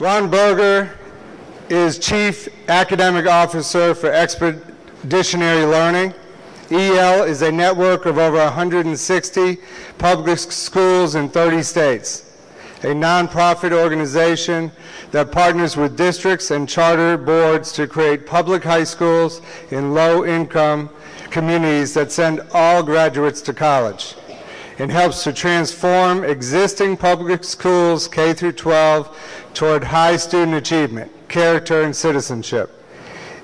Ron Berger is Chief Academic Officer for Expeditionary Learning. EL is a network of over 160 public schools in 30 states, a nonprofit organization that partners with districts and charter boards to create public high schools in low-income communities that send all graduates to college and helps to transform existing public schools K through 12 toward high student achievement, character, and citizenship.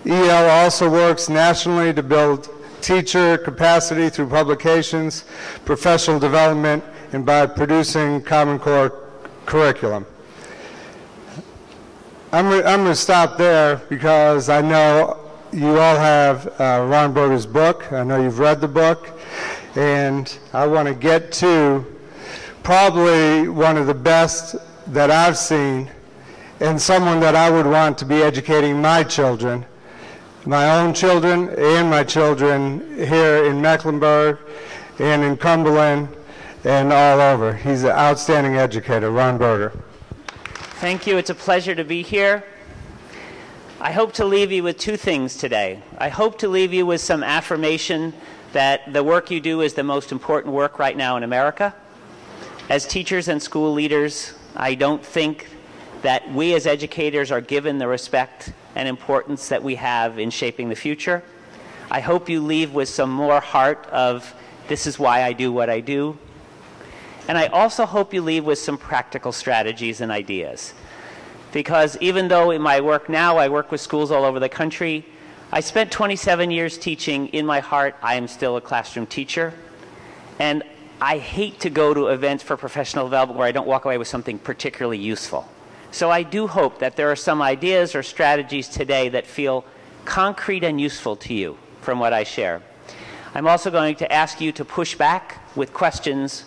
EL also works nationally to build teacher capacity through publications, professional development, and by producing Common Core curriculum. I'm, I'm going to stop there because I know you all have uh, Ron Berger's book. I know you've read the book. And I want to get to probably one of the best that I've seen and someone that I would want to be educating my children my own children and my children here in Mecklenburg and in Cumberland and all over. He's an outstanding educator, Ron Berger. Thank you. It's a pleasure to be here. I hope to leave you with two things today. I hope to leave you with some affirmation that the work you do is the most important work right now in America. As teachers and school leaders, I don't think that we as educators are given the respect and importance that we have in shaping the future. I hope you leave with some more heart of this is why I do what I do. And I also hope you leave with some practical strategies and ideas. Because even though in my work now I work with schools all over the country, I spent 27 years teaching. In my heart, I am still a classroom teacher. And I hate to go to events for professional development where I don't walk away with something particularly useful. So I do hope that there are some ideas or strategies today that feel concrete and useful to you from what I share. I'm also going to ask you to push back with questions,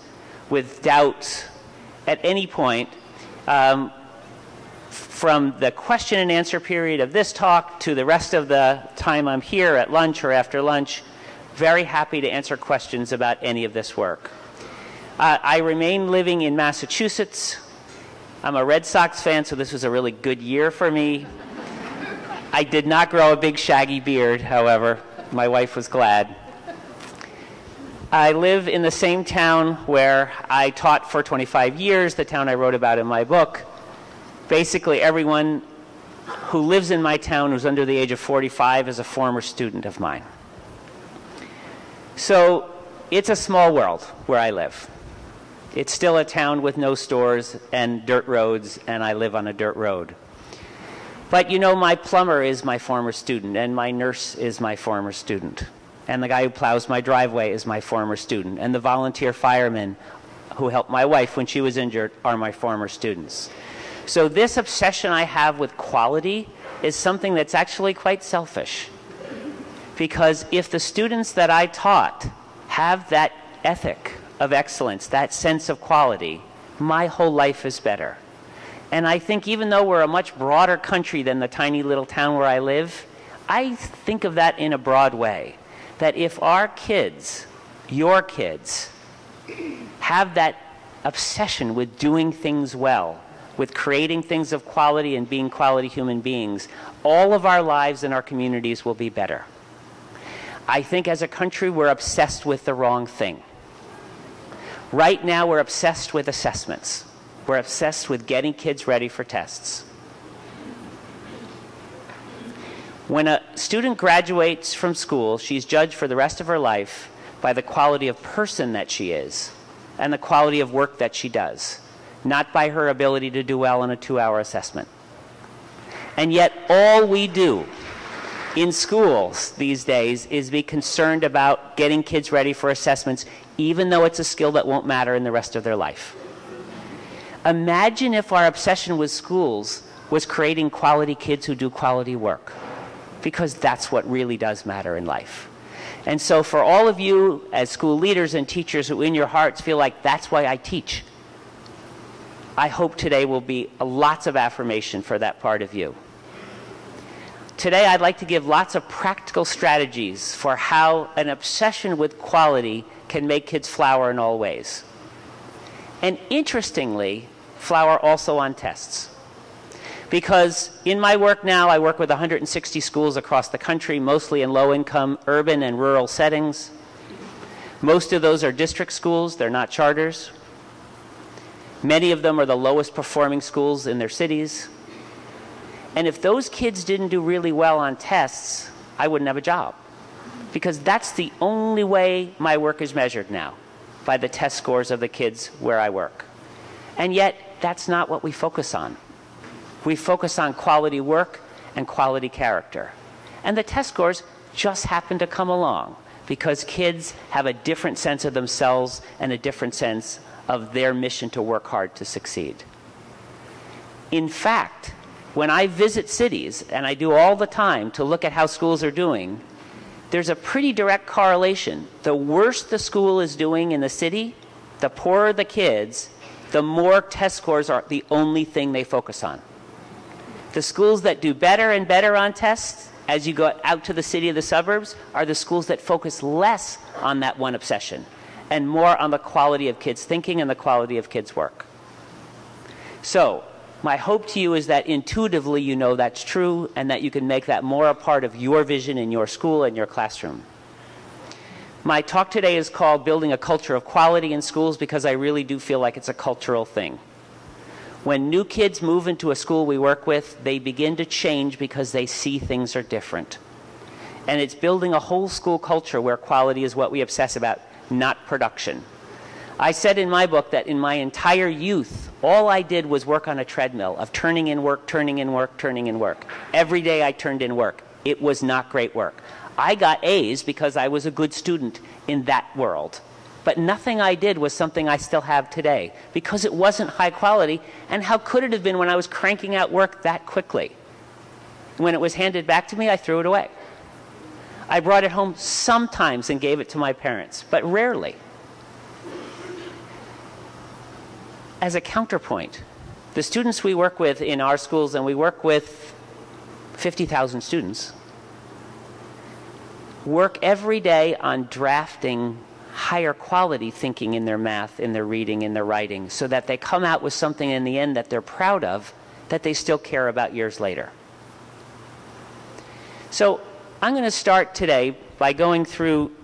with doubts at any point. Um, from the question and answer period of this talk to the rest of the time I'm here at lunch or after lunch, very happy to answer questions about any of this work. Uh, I remain living in Massachusetts. I'm a Red Sox fan, so this was a really good year for me. I did not grow a big shaggy beard, however. My wife was glad. I live in the same town where I taught for 25 years, the town I wrote about in my book. Basically, everyone who lives in my town who's under the age of 45 is a former student of mine. So it's a small world where I live. It's still a town with no stores and dirt roads, and I live on a dirt road. But you know, my plumber is my former student, and my nurse is my former student, and the guy who plows my driveway is my former student, and the volunteer firemen who helped my wife when she was injured are my former students. So, this obsession I have with quality is something that's actually quite selfish. Because if the students that I taught have that ethic, of excellence, that sense of quality, my whole life is better. And I think even though we're a much broader country than the tiny little town where I live, I think of that in a broad way. That if our kids, your kids, have that obsession with doing things well, with creating things of quality and being quality human beings, all of our lives and our communities will be better. I think as a country, we're obsessed with the wrong thing. Right now, we're obsessed with assessments. We're obsessed with getting kids ready for tests. When a student graduates from school, she's judged for the rest of her life by the quality of person that she is and the quality of work that she does, not by her ability to do well in a two hour assessment. And yet, all we do in schools these days is be concerned about getting kids ready for assessments even though it's a skill that won't matter in the rest of their life. Imagine if our obsession with schools was creating quality kids who do quality work, because that's what really does matter in life. And so, for all of you as school leaders and teachers who in your hearts feel like that's why I teach, I hope today will be lots of affirmation for that part of you. Today, I'd like to give lots of practical strategies for how an obsession with quality can make kids flower in all ways. And interestingly, flower also on tests. Because in my work now, I work with 160 schools across the country, mostly in low income, urban, and rural settings. Most of those are district schools, they're not charters. Many of them are the lowest performing schools in their cities. And if those kids didn't do really well on tests, I wouldn't have a job. Because that's the only way my work is measured now, by the test scores of the kids where I work. And yet, that's not what we focus on. We focus on quality work and quality character. And the test scores just happen to come along because kids have a different sense of themselves and a different sense of their mission to work hard to succeed. In fact, when I visit cities, and I do all the time to look at how schools are doing, there's a pretty direct correlation. The worse the school is doing in the city, the poorer the kids, the more test scores are the only thing they focus on. The schools that do better and better on tests as you go out to the city of the suburbs are the schools that focus less on that one obsession and more on the quality of kids' thinking and the quality of kids' work. So, my hope to you is that intuitively you know that's true and that you can make that more a part of your vision in your school and your classroom. My talk today is called Building a Culture of Quality in Schools because I really do feel like it's a cultural thing. When new kids move into a school we work with, they begin to change because they see things are different. And it's building a whole school culture where quality is what we obsess about, not production. I said in my book that in my entire youth, all I did was work on a treadmill of turning in work, turning in work, turning in work. Every day I turned in work. It was not great work. I got A's because I was a good student in that world. But nothing I did was something I still have today because it wasn't high quality. And how could it have been when I was cranking out work that quickly? When it was handed back to me, I threw it away. I brought it home sometimes and gave it to my parents, but rarely. as a counterpoint, the students we work with in our schools, and we work with 50,000 students, work every day on drafting higher quality thinking in their math, in their reading, in their writing, so that they come out with something in the end that they're proud of that they still care about years later. So I'm going to start today by going through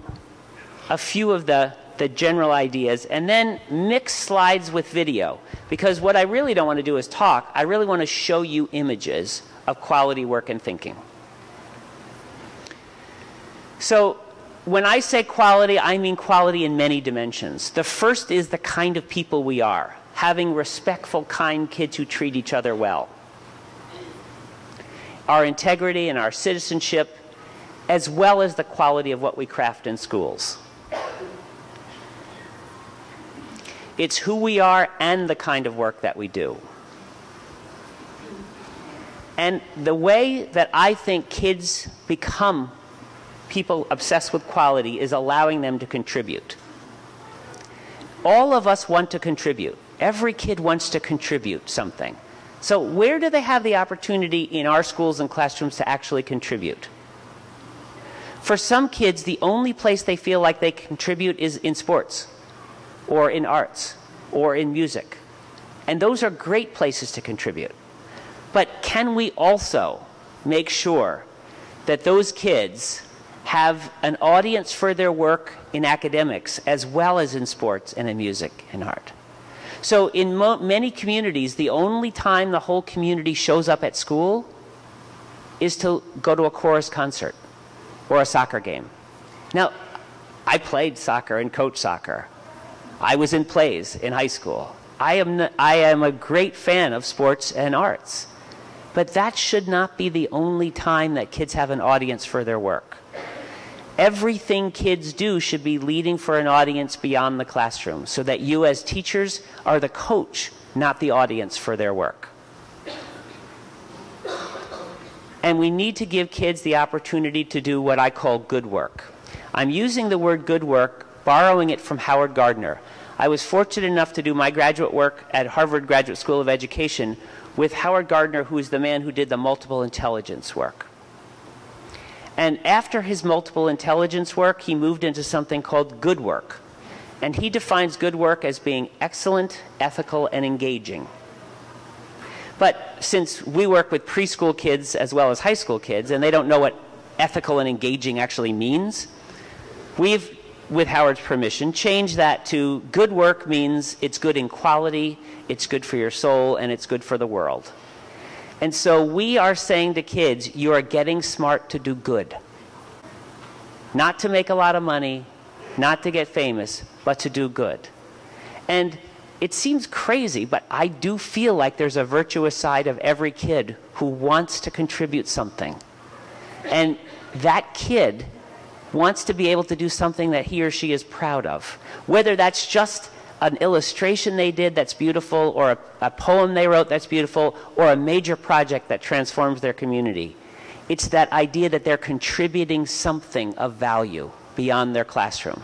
a few of the the general ideas, and then mix slides with video. Because what I really don't want to do is talk, I really want to show you images of quality work and thinking. So, when I say quality, I mean quality in many dimensions. The first is the kind of people we are, having respectful, kind kids who treat each other well. Our integrity and our citizenship, as well as the quality of what we craft in schools. It's who we are and the kind of work that we do. And the way that I think kids become people obsessed with quality is allowing them to contribute. All of us want to contribute. Every kid wants to contribute something. So, where do they have the opportunity in our schools and classrooms to actually contribute? For some kids, the only place they feel like they contribute is in sports or in arts or in music. And those are great places to contribute. But can we also make sure that those kids have an audience for their work in academics as well as in sports and in music and art? So, in many communities, the only time the whole community shows up at school is to go to a chorus concert or a soccer game. Now, I played soccer and coached soccer. I was in plays in high school. I am, I am a great fan of sports and arts. But that should not be the only time that kids have an audience for their work. Everything kids do should be leading for an audience beyond the classroom so that you, as teachers, are the coach, not the audience for their work. And we need to give kids the opportunity to do what I call good work. I'm using the word good work borrowing it from Howard Gardner. I was fortunate enough to do my graduate work at Harvard Graduate School of Education with Howard Gardner, who is the man who did the multiple intelligence work. And after his multiple intelligence work, he moved into something called good work. And he defines good work as being excellent, ethical, and engaging. But since we work with preschool kids as well as high school kids, and they don't know what ethical and engaging actually means, we've, with Howard's permission, changed that to good work means it's good in quality, it's good for your soul, and it's good for the world. And so we are saying to kids, you are getting smart to do good. Not to make a lot of money, not to get famous, but to do good. And it seems crazy, but I do feel like there's a virtuous side of every kid who wants to contribute something. And that kid wants to be able to do something that he or she is proud of. Whether that's just an illustration they did that's beautiful, or a, a, poem they wrote that's beautiful, or a major project that transforms their community. It's that idea that they're contributing something of value beyond their classroom.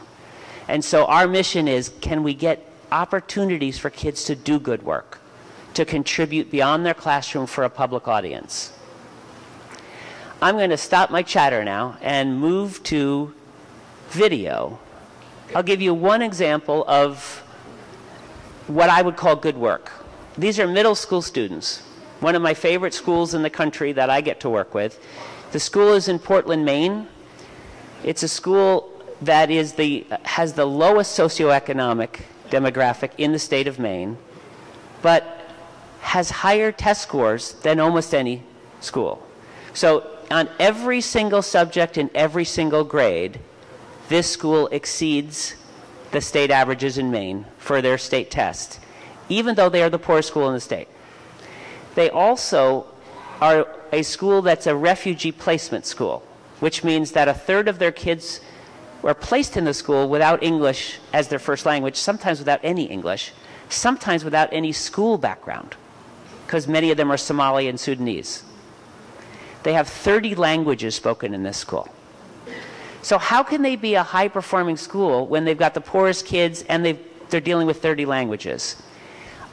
And so our mission is can we get opportunities for kids to do good work, to contribute beyond their classroom for a public audience? I'm going to stop my chatter now and move to video. I'll give you one example of what I would call good work. These are middle school students, one of my favorite schools in the country that I get to work with. The school is in Portland, Maine. It's a school that is the, has the lowest socioeconomic demographic in the state of Maine, but has higher test scores than almost any school. So, on every single subject in every single grade, this school exceeds the state averages in Maine for their state test, even though they are the poorest school in the state. They also are a school that's a refugee placement school, which means that a third of their kids were placed in the school without English as their first language, sometimes without any English, sometimes without any school background, because many of them are Somali and Sudanese. They have 30 languages spoken in this school. So, how can they be a high performing school when they've got the poorest kids and they're dealing with 30 languages?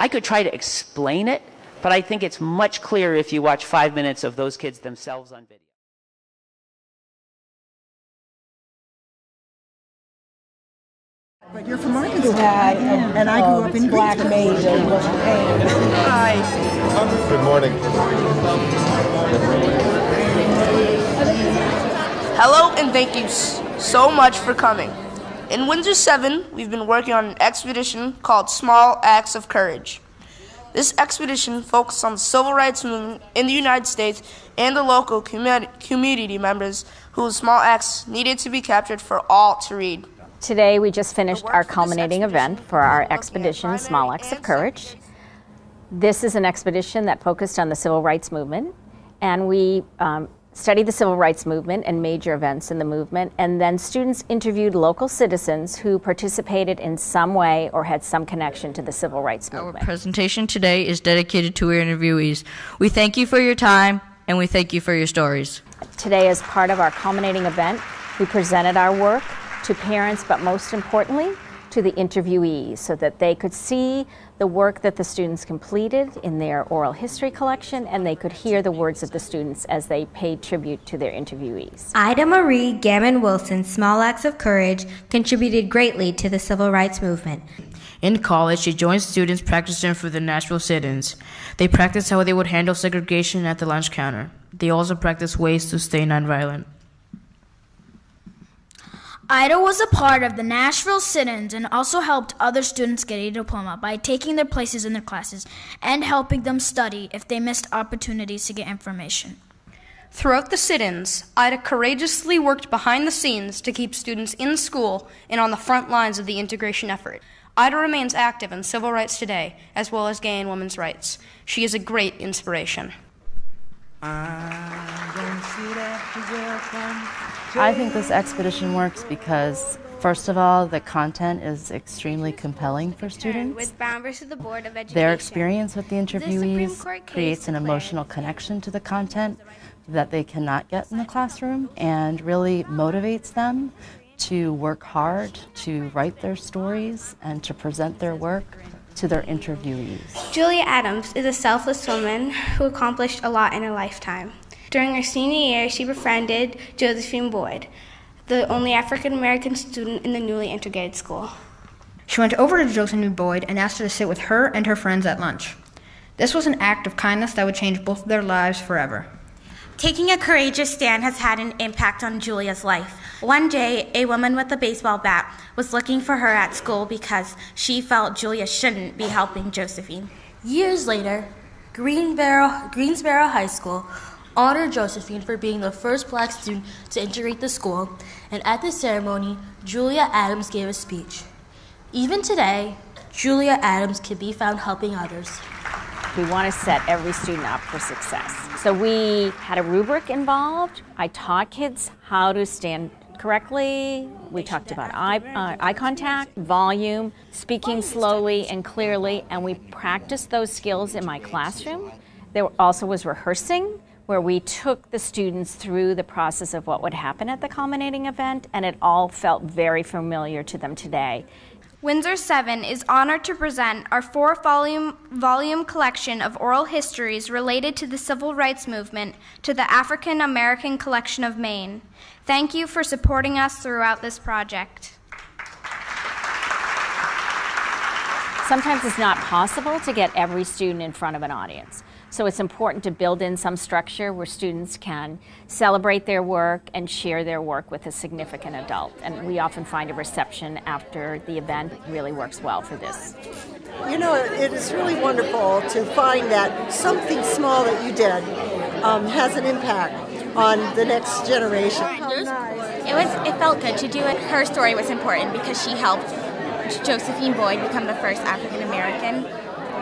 I could try to explain it, but I think it's much clearer if you watch five minutes of those kids themselves on video. But you're from Arkansas. Yeah, and I grew up in Black Major. Hi. Good morning. Hello and thank you so much for coming. In Windsor 7, we've been working on an expedition called Small Acts of Courage. This expedition focused on the civil rights movement in the United States and the local community members whose small acts needed to be captured for all to read. Today, we just finished our culminating event for our expedition, Small Acts of Courage. This is an expedition that focused on the civil rights movement, and we um, studied the civil rights movement and major events in the movement, and then students interviewed local citizens who participated in some way or had some connection to the civil rights movement. Our presentation today is dedicated to our interviewees. We thank you for your time, and we thank you for your stories. Today, as part of our culminating event, we presented our work to parents, but most importantly, to the interviewees so that they could see the work that the students completed in their oral history collection and they could hear the words of the students as they paid tribute to their interviewees. Ida Marie Gammon Wilson's Small Acts of Courage contributed greatly to the civil rights movement. In college, she joined students practicing for the Nashville sit-ins. They practiced how they would handle segregation at the lunch counter. They also practiced ways to stay nonviolent. Ida was a part of the Nashville sit-ins and also helped other students get a diploma by taking their places in their classes and helping them study if they missed opportunities to get information. Throughout the sit-ins, Ida courageously worked behind the scenes to keep students in school and on the front lines of the integration effort. Ida remains active in civil rights today, as well as gay and women's rights. She is a great inspiration. I think this expedition works because, first of all, the content is extremely compelling for students. With Brown versus the Board of Education. Their experience with the interviewees creates an emotional connection to the content that they cannot get in the classroom and really motivates them to work hard to write their stories and to present their work to their interviewees. Julia Adams is a selfless woman who accomplished a lot in her lifetime. During her senior year, she befriended Josephine Boyd, the only African American student in the newly integrated school. She went over to Josephine Boyd and asked her to sit with her and her friends at lunch. This was an act of kindness that would change both of their lives forever. Taking a courageous stand has had an impact on Julia's life. One day, a woman with a baseball bat was looking for her at school because she felt Julia shouldn't be helping Josephine. Years later, Greensboro High School honored Josephine for being the first black student to integrate the school, and at the ceremony, Julia Adams gave a speech. Even today, Julia Adams can be found helping others. We want to set every student up for success. So we had a rubric involved. I taught kids how to stand correctly. We talked about eye, uh, eye contact, volume, speaking slowly and clearly, and we practiced those skills in my classroom. There also was rehearsing where we took the students through the process of what would happen at the culminating event, and it all felt very familiar to them today. Windsor 7 is honored to present our four volume, volume collection of oral histories related to the civil rights movement to the African American Collection of Maine. Thank you for supporting us throughout this project. Sometimes it's not possible to get every student in front of an audience. So it's important to build in some structure where students can celebrate their work and share their work with a significant adult. And we often find a reception after the event really works well for this. You know, it is really wonderful to find that something small that you did um, has an impact on the next generation. It was it felt good to do it. Her story was important because she helped Josephine Boyd become the first African American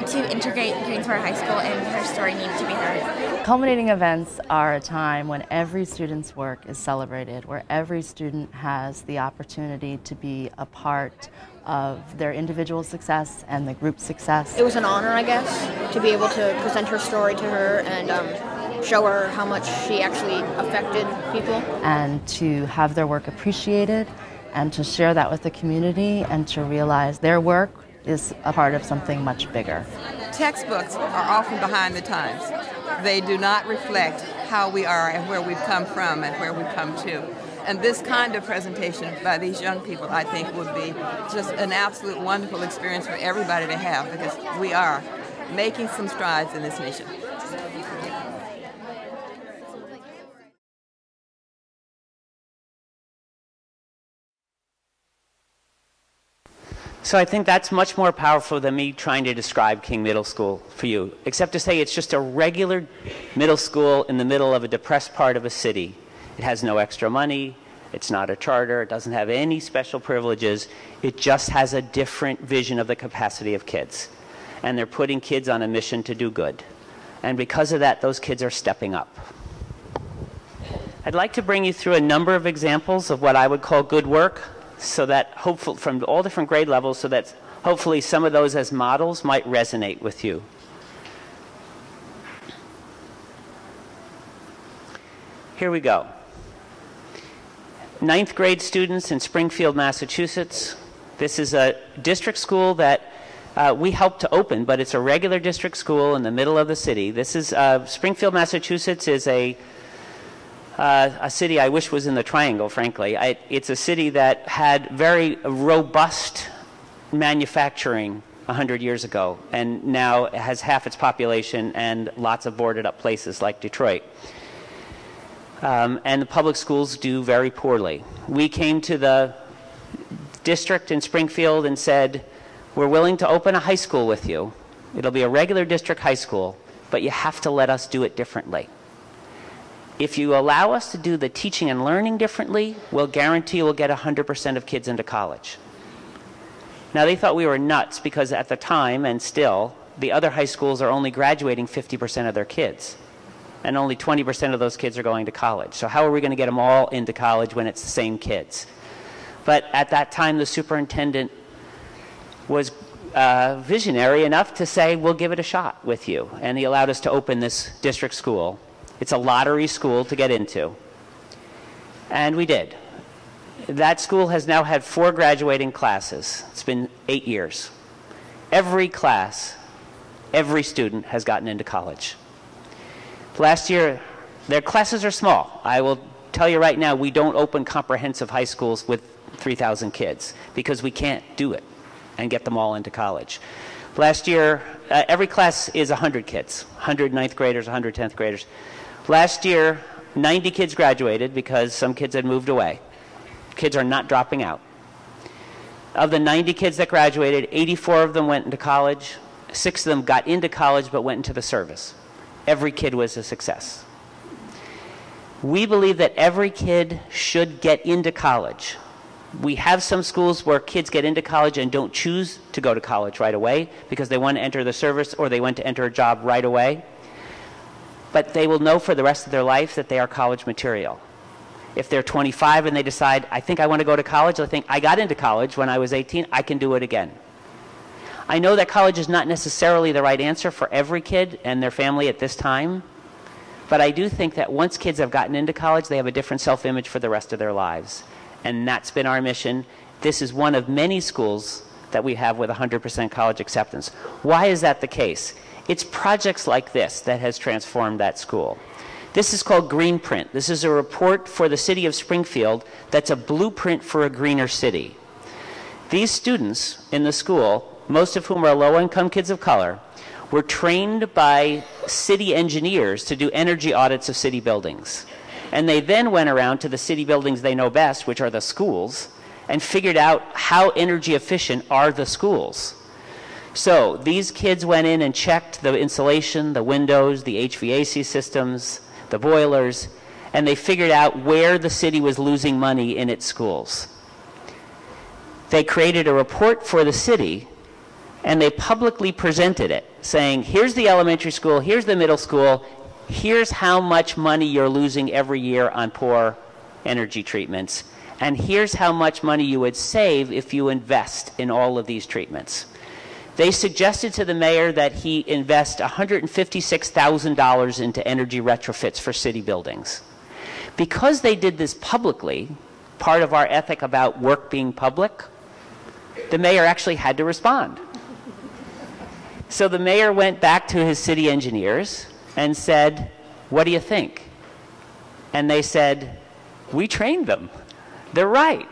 to integrate Greensboro High School, and her story needs to be heard. Culminating events are a time when every student's work is celebrated, where every student has the opportunity to be a part of their individual success and the group success. It was an honor, I guess, to be able to present her story to her and um, show her how much she actually affected people. And to have their work appreciated and to share that with the community and to realize their work is a part of something much bigger. Textbooks are often behind the times. They do not reflect how we are and where we've come from and where we've come to. And this kind of presentation by these young people, I think, would be just an absolute wonderful experience for everybody to have because we are making some strides in this nation. So I think that's much more powerful than me trying to describe King Middle School for you, except to say it's just a regular middle school in the middle of a depressed part of a city. It has no extra money, it's not a charter, it doesn't have any special privileges. It just has a different vision of the capacity of kids. And they're putting kids on a mission to do good. And because of that, those kids are stepping up. I'd like to bring you through a number of examples of what I would call good work so that hopefully from all different grade levels so that hopefully some of those as models might resonate with you. Here we go. Ninth grade students in Springfield, Massachusetts. This is a district school that uh, we helped to open, but it's a regular district school in the middle of the city. This is uh, Springfield, Massachusetts is a uh, a city I wish was in the triangle, frankly. I, it's a city that had very robust manufacturing 100 years ago and now has half its population and lots of boarded up places like Detroit. Um, and the public schools do very poorly. We came to the district in Springfield and said, We're willing to open a high school with you. It'll be a regular district high school, but you have to let us do it differently. If you allow us to do the teaching and learning differently, we'll guarantee we'll get 100% of kids into college. Now, they thought we were nuts because at the time, and still, the other high schools are only graduating 50% of their kids. And only 20% of those kids are going to college. So, how are we going to get them all into college when it's the same kids? But at that time, the superintendent was uh, visionary enough to say, We'll give it a shot with you. And he allowed us to open this district school it's a lottery school to get into. And we did. That school has now had four graduating classes. It's been eight years. Every class, every student has gotten into college. Last year, their classes are small. I will tell you right now, we don't open comprehensive high schools with 3,000 kids because we can't do it and get them all into college. Last year, uh, every class is 100 kids 100 ninth graders, 100 10th graders. Last year, 90 kids graduated because some kids had moved away. Kids are not dropping out. Of the 90 kids that graduated, 84 of them went into college, six of them got into college but went into the service. Every kid was a success. We believe that every kid should get into college. We have some schools where kids get into college and don't choose to go to college right away because they want to enter the service or they want to enter a job right away. But they will know for the rest of their life that they are college material. If they're 25 and they decide, I think I want to go to college, they think, I got into college when I was 18, I can do it again. I know that college is not necessarily the right answer for every kid and their family at this time, but I do think that once kids have gotten into college, they have a different self image for the rest of their lives. And that's been our mission. This is one of many schools that we have with 100% college acceptance. Why is that the case? It's projects like this that has transformed that school. This is called Greenprint. This is a report for the city of Springfield that's a blueprint for a greener city. These students in the school, most of whom are low income kids of color, were trained by city engineers to do energy audits of city buildings. And they then went around to the city buildings they know best, which are the schools, and figured out how energy efficient are the schools. So these kids went in and checked the insulation, the windows, the HVAC systems, the boilers, and they figured out where the city was losing money in its schools. They created a report for the city and they publicly presented it, saying, here's the elementary school, here's the middle school, here's how much money you're losing every year on poor energy treatments, and here's how much money you would save if you invest in all of these treatments. They suggested to the mayor that he invest $156,000 into energy retrofits for city buildings. Because they did this publicly, part of our ethic about work being public, the mayor actually had to respond. So the mayor went back to his city engineers and said, What do you think? And they said, We trained them. They're right.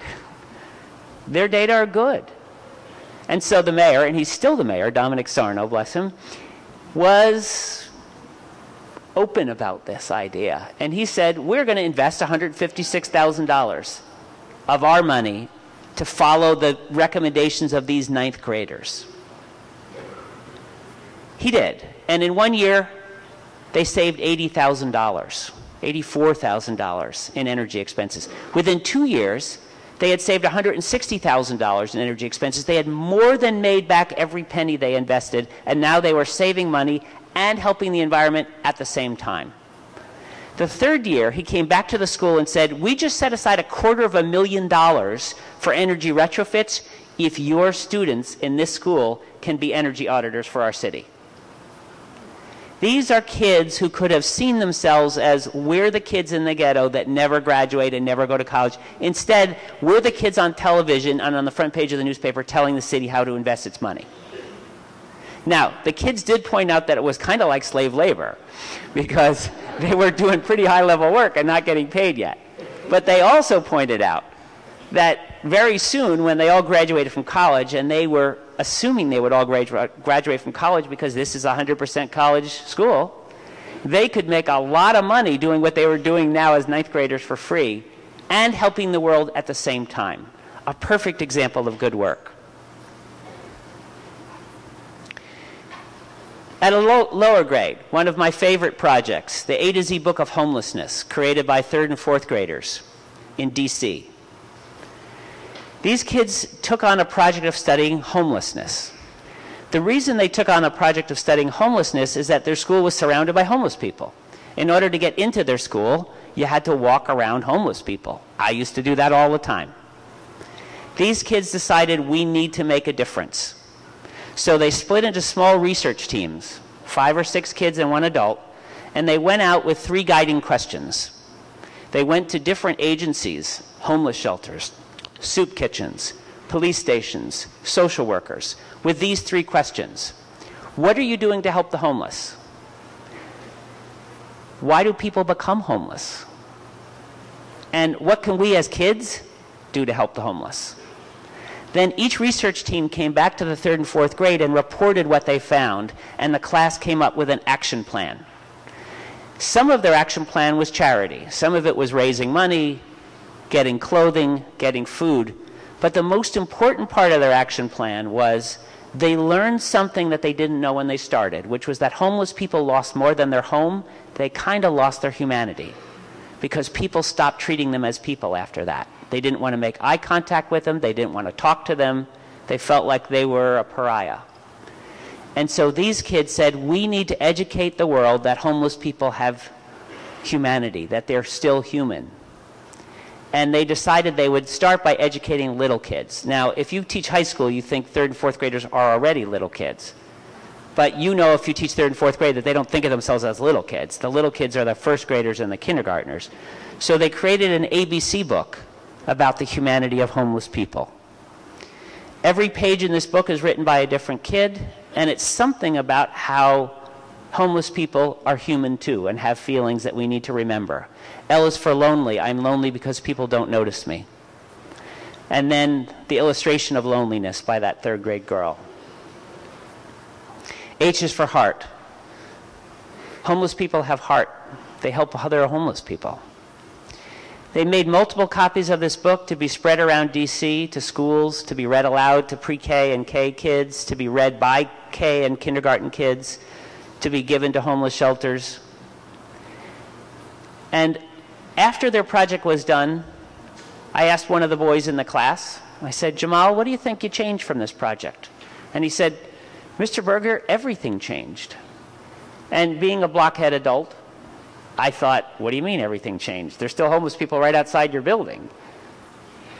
Their data are good. And so the mayor, and he's still the mayor, Domenic Sarno, bless him, was open about this idea. And he said, We're going to invest $156,000 of our money to follow the recommendations of these ninth graders. He did. And in one year, they saved $80,000, $84,000 in energy expenses. Within two years, they had saved $160,000 in energy expenses. They had more than made back every penny they invested, and now they were saving money and helping the environment at the same time. The third year, he came back to the school and said, We just set aside a quarter of a million dollars for energy retrofits if your students in this school can be energy auditors for our city. These are kids who could have seen themselves as we're the kids in the ghetto that never graduate and never go to college. Instead, we're the kids on television and on the front page of the newspaper telling the city how to invest its money. Now, the kids did point out that it was kind of like slave labor because they were doing pretty high level work and not getting paid yet. But they also pointed out that very soon, when they all graduated from college and they were assuming they would all graduate from college because this is a 100% college school, they could make a lot of money doing what they were doing now as ninth graders for free and helping the world at the same time. A perfect example of good work. At a low, lower grade, one of my favorite projects, the A to Z Book of Homelessness, created by third and fourth graders in DC. These kids took on a project of studying homelessness. The reason they took on a project of studying homelessness is that their school was surrounded by homeless people. In order to get into their school, you had to walk around homeless people. I used to do that all the time. These kids decided we need to make a difference. So they split into small research teams, five or six kids and one adult, and they went out with three guiding questions. They went to different agencies, homeless shelters, soup kitchens, police stations, social workers, with these three questions What are you doing to help the homeless? Why do people become homeless? And what can we as kids do to help the homeless? Then each research team came back to the third and fourth grade and reported what they found, and the class came up with an action plan. Some of their action plan was charity, some of it was raising money, getting clothing, getting food. But the most important part of their action plan was they learned something that they didn't know when they started, which was that homeless people lost more than their home. They kind of lost their humanity because people stopped treating them as people after that. They didn't want to make eye contact with them, they didn't want to talk to them, they felt like they were a pariah. And so these kids said, We need to educate the world that homeless people have humanity, that they're still human. And they decided they would start by educating little kids. Now, if you teach high school, you think third and fourth graders are already little kids. But you know, if you teach third and fourth grade, that they don't think of themselves as little kids. The little kids are the first graders and the kindergartners. So they created an ABC book about the humanity of homeless people. Every page in this book is written by a different kid, and it's something about how homeless people are human too and have feelings that we need to remember. L is for lonely. I'm lonely because people don't notice me. And then the illustration of loneliness by that third grade girl. H is for heart. Homeless people have heart. They help other homeless people. They made multiple copies of this book to be spread around DC to schools, to be read aloud to pre K and K kids, to be read by K and kindergarten kids, to be given to homeless shelters. And after their project was done, I asked one of the boys in the class, I said, Jamal, what do you think you changed from this project? And he said, Mr. Berger, everything changed. And being a blockhead adult, I thought, what do you mean everything changed? There's still homeless people right outside your building.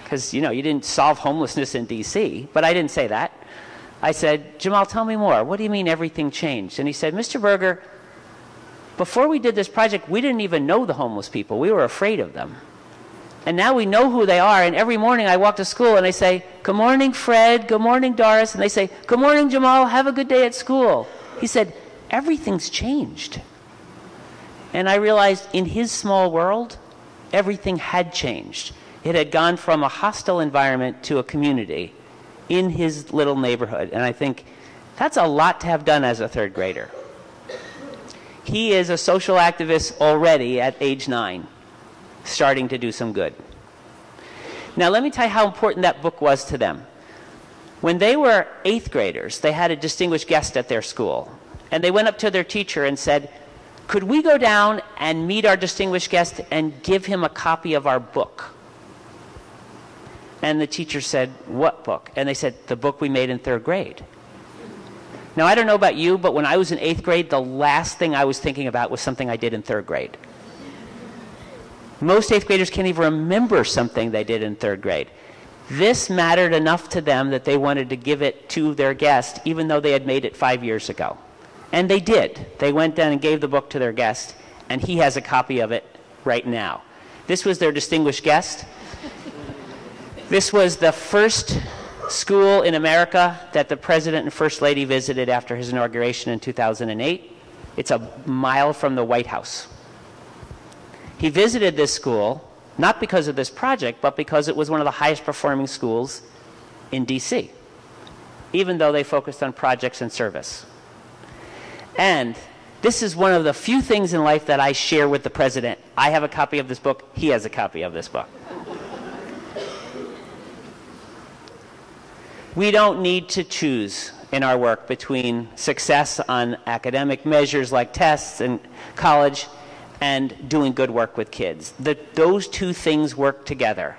Because, you know, you didn't solve homelessness in D.C., but I didn't say that. I said, Jamal, tell me more. What do you mean everything changed? And he said, Mr. Berger, before we did this project, we didn't even know the homeless people. We were afraid of them. And now we know who they are. And every morning I walk to school and I say, Good morning, Fred. Good morning, Doris. And they say, Good morning, Jamal. Have a good day at school. He said, Everything's changed. And I realized in his small world, everything had changed. It had gone from a hostile environment to a community in his little neighborhood. And I think that's a lot to have done as a third grader. He is a social activist already at age nine, starting to do some good. Now, let me tell you how important that book was to them. When they were eighth graders, they had a distinguished guest at their school. And they went up to their teacher and said, could we go down and meet our distinguished guest and give him a copy of our book? And the teacher said, What book? And they said, The book we made in third grade. Now, I don't know about you, but when I was in eighth grade, the last thing I was thinking about was something I did in third grade. Most eighth graders can't even remember something they did in third grade. This mattered enough to them that they wanted to give it to their guest, even though they had made it five years ago. And they did. They went down and gave the book to their guest, and he has a copy of it right now. This was their distinguished guest. This was the first school in America that the President and First Lady visited after his inauguration in 2008. It's a mile from the White House. He visited this school not because of this project, but because it was one of the highest performing schools in DC, even though they focused on projects and service. And this is one of the few things in life that I share with the president. I have a copy of this book, he has a copy of this book. We don't need to choose in our work between success on academic measures like tests and college and doing good work with kids. The, those two things work together.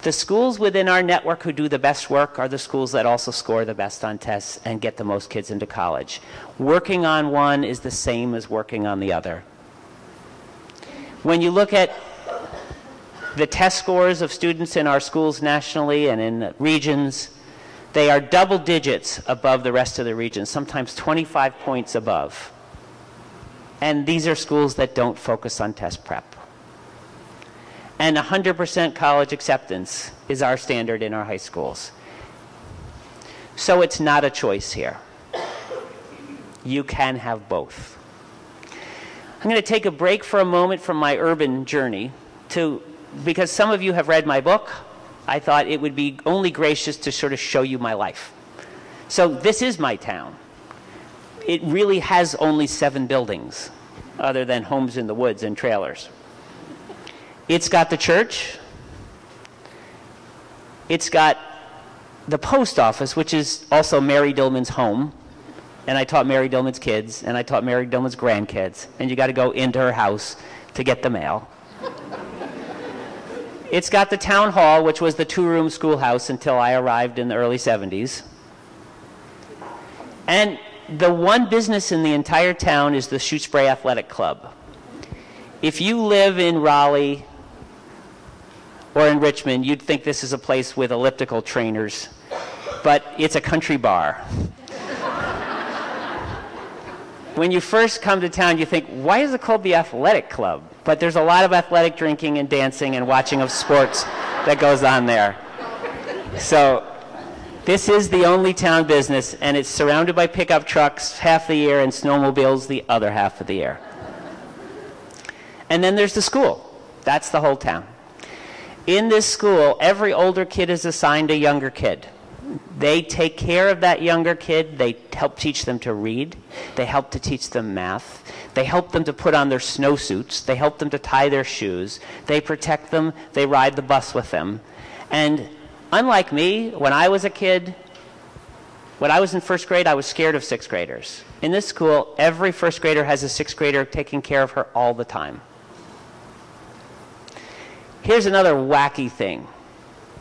The schools within our network who do the best work are the schools that also score the best on tests and get the most kids into college. Working on one is the same as working on the other. When you look at the test scores of students in our schools nationally and in regions, they are double digits above the rest of the region, sometimes 25 points above. And these are schools that don't focus on test prep and 100% college acceptance is our standard in our high schools. So it's not a choice here. You can have both. I'm going to take a break for a moment from my urban journey to because some of you have read my book I thought it would be only gracious to sort of show you my life. So this is my town. It really has only seven buildings, other than homes in the woods and trailers. It's got the church. It's got the post office, which is also Mary Dillman's home. And I taught Mary Dillman's kids, and I taught Mary Dillman's grandkids. And you got to go into her house to get the mail. It's got the town hall, which was the two room schoolhouse until I arrived in the early 70s. And the one business in the entire town is the Shoot Spray Athletic Club. If you live in Raleigh or in Richmond, you'd think this is a place with elliptical trainers, but it's a country bar. When you first come to town, you think, why is it called the Athletic Club? But there's a lot of athletic drinking and dancing and watching of sports that goes on there. So this is the only town business, and it's surrounded by pickup trucks half the year and snowmobiles the other half of the year. And then there's the school. That's the whole town. In this school, every older kid is assigned a younger kid. They take care of that younger kid. They help teach them to read. They help to teach them math. They help them to put on their snowsuits. They help them to tie their shoes. They protect them. They ride the bus with them. And Unlike me, when I was a kid, when I was in first grade, I was scared of sixth graders. In this school, every first grader has a sixth grader taking care of her all the time. Here's another wacky thing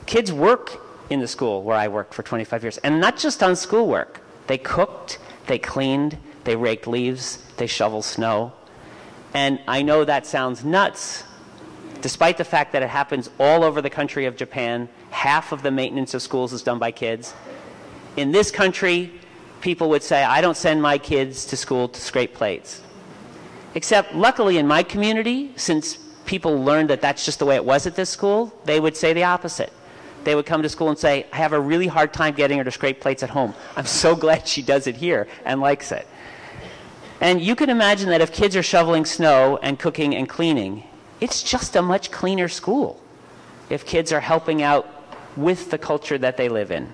kids work in the school where I worked for 25 years, and not just on schoolwork. They cooked, they cleaned, they raked leaves, they shoveled snow. And I know that sounds nuts, despite the fact that it happens all over the country of Japan, half of the maintenance of schools is done by kids. In this country, people would say, I don't send my kids to school to scrape plates. Except, luckily, in my community, since people learned that that's just the way it was at this school, they would say the opposite. They would come to school and say, I have a really hard time getting her to scrape plates at home. I'm so glad she does it here and likes it. And you can imagine that if kids are shoveling snow and cooking and cleaning, it's just a much cleaner school if kids are helping out with the culture that they live in.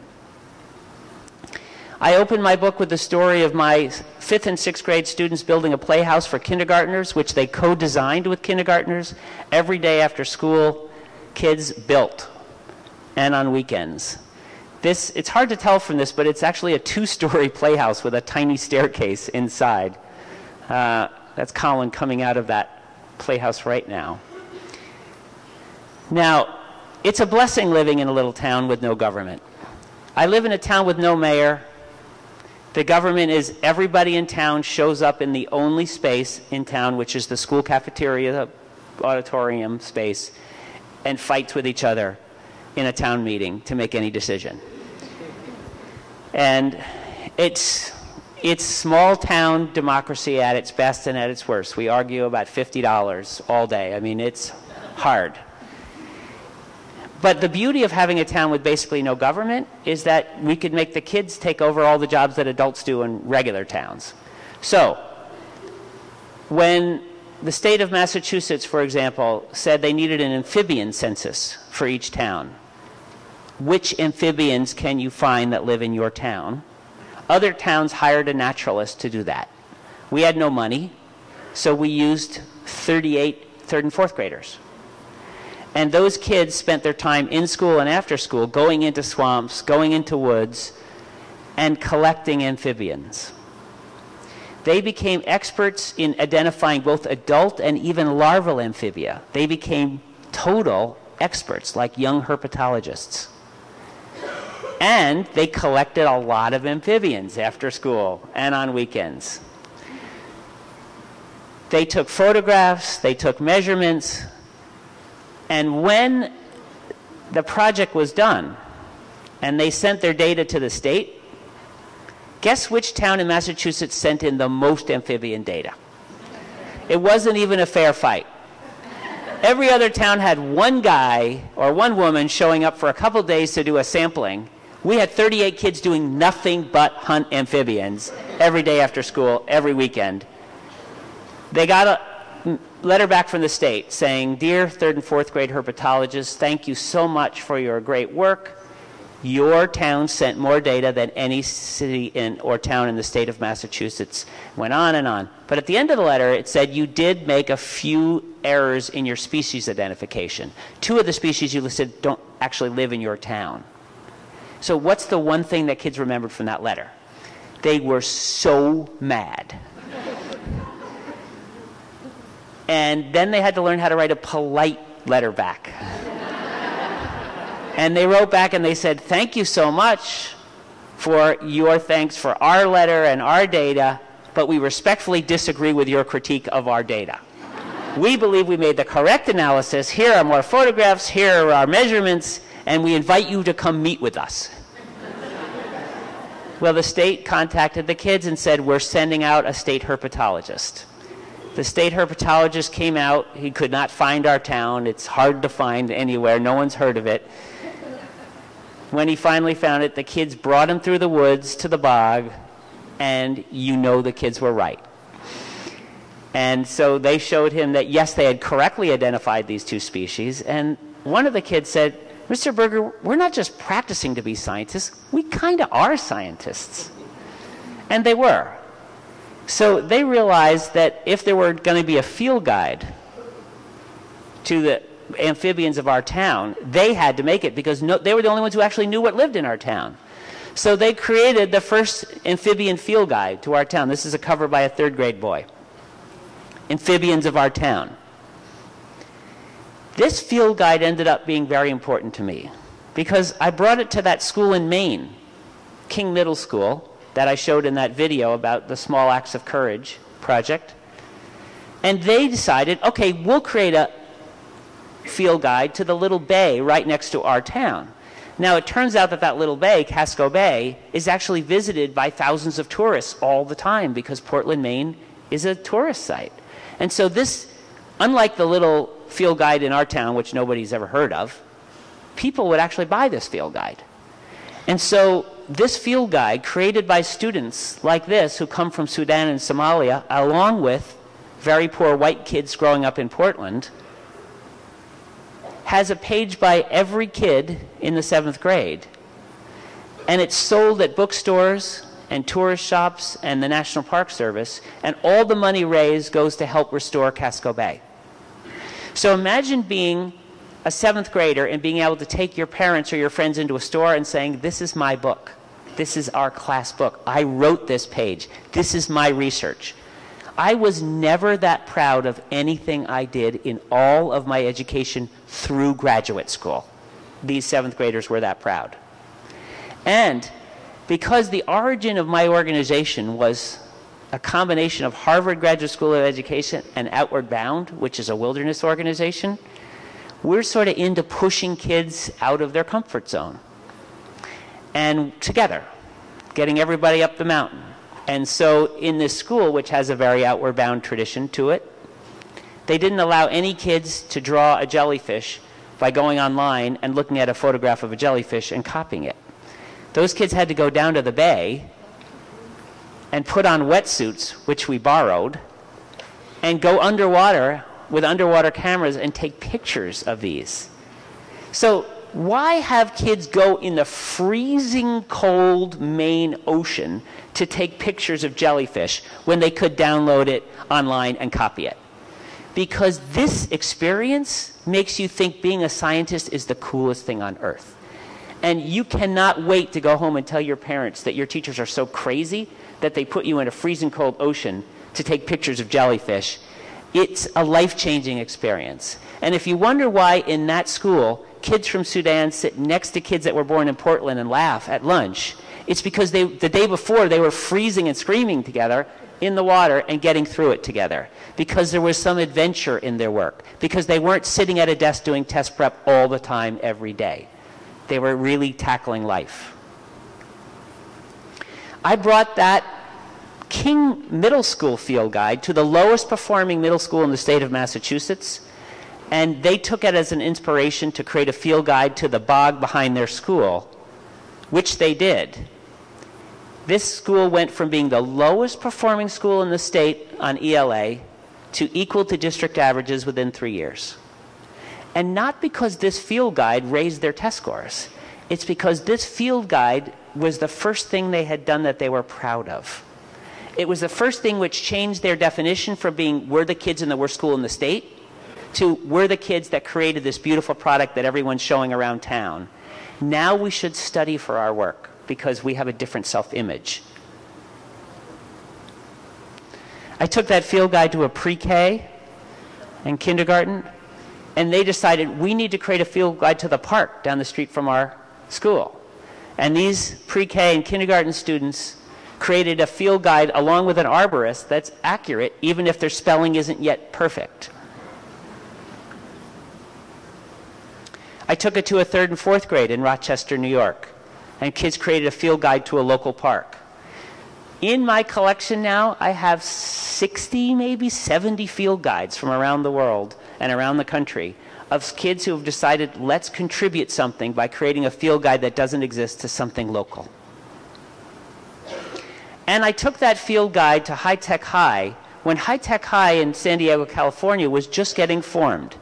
I opened my book with the story of my fifth and sixth grade students building a playhouse for kindergartners, which they co designed with kindergartners. Every day after school, kids built, and on weekends. This, it's hard to tell from this, but it's actually a two story playhouse with a tiny staircase inside. Uh, that's Colin coming out of that playhouse right now. Now, it's a blessing living in a little town with no government. I live in a town with no mayor. The government is everybody in town shows up in the only space in town, which is the school cafeteria auditorium space, and fights with each other in a town meeting to make any decision. And it's it's small town democracy at its best and at its worst. We argue about $50 all day. I mean, it's hard. But the beauty of having a town with basically no government is that we could make the kids take over all the jobs that adults do in regular towns. So, when the state of Massachusetts, for example, said they needed an amphibian census for each town, which amphibians can you find that live in your town? Other towns hired a naturalist to do that. We had no money, so we used 38 third and fourth graders. And those kids spent their time in school and after school going into swamps, going into woods, and collecting amphibians. They became experts in identifying both adult and even larval amphibia. They became total experts, like young herpetologists. And they collected a lot of amphibians after school and on weekends. They took photographs, they took measurements, and when the project was done and they sent their data to the state, guess which town in Massachusetts sent in the most amphibian data? It wasn't even a fair fight. Every other town had one guy or one woman showing up for a couple days to do a sampling we had 38 kids doing nothing but hunt amphibians every day after school, every weekend. They got a, letter back from the state saying, Dear third and fourth grade herpetologists, thank you so much for your great work. Your town sent more data than any city in, or town in the state of Massachusetts. Went on and on. But at the end of the letter, it said you did make a few errors in your species identification. Two of the species you listed don't actually live in your town. So, what's the one thing that kids remembered from that letter? They were so mad. And then they had to learn how to write a polite letter back. and they wrote back and they said, Thank you so much for your thanks for our letter and our data, but we respectfully disagree with your critique of our data. We believe we made the correct analysis. Here are more photographs, here are our measurements, and we invite you to come meet with us. well, the state contacted the kids and said, We're sending out a state herpetologist. The state herpetologist came out. He could not find our town. It's hard to find anywhere. No one's heard of it. When he finally found it, the kids brought him through the woods to the bog, and you know the kids were right. And so they showed him that, yes, they had correctly identified these two species. And one of the kids said, Mr. Berger, we're not just practicing to be scientists, we kind of are scientists. And they were. So they realized that if there were going to be a field guide to the amphibians of our town, they had to make it because no, they were the only ones who actually knew what lived in our town. So they created the first amphibian field guide to our town. This is a cover by a third grade boy. Amphibians of our town. This field guide ended up being very important to me because I brought it to that school in Maine, King Middle School, that I showed in that video about the Small Acts of Courage project. And they decided, okay, we'll create a field guide to the little bay right next to our town. Now, it turns out that that little bay, Casco Bay, is actually visited by thousands of tourists all the time because Portland, Maine is a tourist site. And so, this, unlike the little field guide in our town, which nobody's ever heard of, people would actually buy this field guide. And so, this field guide, created by students like this who come from Sudan and Somalia, along with very poor white kids growing up in Portland, has a page by every kid in the seventh grade. And it's sold at bookstores and tourist shops and the National Park Service, and all the money raised goes to help restore Casco Bay. So imagine being a seventh grader and being able to take your parents or your friends into a store and saying, This is my book. This is our class book. I wrote this page. This is my research. I was never that proud of anything I did in all of my education through graduate school. These seventh graders were that proud. And because the origin of my organization was a combination of Harvard Graduate School of Education and Outward Bound, which is a wilderness organization, we're sort of into pushing kids out of their comfort zone. And together, getting everybody up the mountain. And so in this school, which has a very outward bound tradition to it, they didn't allow any kids to draw a jellyfish by going online and looking at a photograph of a jellyfish and copying it. Those kids had to go down to the bay and put on wetsuits, which we borrowed, and go underwater with underwater cameras and take pictures of these. So, why have kids go in the freezing cold Maine ocean to take pictures of jellyfish when they could download it online and copy it? Because this experience makes you think being a scientist is the coolest thing on earth. And you cannot wait to go home and tell your parents that your teachers are so crazy that they put you in a freezing cold ocean to take pictures of jellyfish it's a life changing experience. And if you wonder why in that school, kids from Sudan sit next to kids that were born in Portland and laugh at lunch, it's because they, the day before they were freezing and screaming together in the water and getting through it together. Because there was some adventure in their work. Because they weren't sitting at a desk doing test prep all the time, every day. They were really tackling life. I brought that King Middle School Field Guide to the lowest performing middle school in the state of Massachusetts. And they took it as an inspiration to create a field guide to the bog behind their school, which they did. This school went from being the lowest performing school in the state on ELA to equal to district averages within three years. And not because this field guide raised their test scores. It's because this field guide was the first thing they had done that they were proud of. It was the first thing which changed their definition from being we're the kids in the worst school in the state to we're the kids that created this beautiful product that everyone's showing around town. Now we should study for our work because we have a different self image. I took that field guide to a pre K and kindergarten, and they decided we need to create a field guide to the park down the street from our school. And these pre K and kindergarten students created a field guide along with an arborist that's accurate, even if their spelling isn't yet perfect. I took it to a third and fourth grade in Rochester, New York, and kids created a field guide to a local park. In my collection now, I have 60, maybe 70 field guides from around the world and around the country of kids who have decided let's contribute something by creating a field guide that doesn't exist to something local. And I took that field guide to High Tech High when High Tech High in San Diego, California was just getting formed.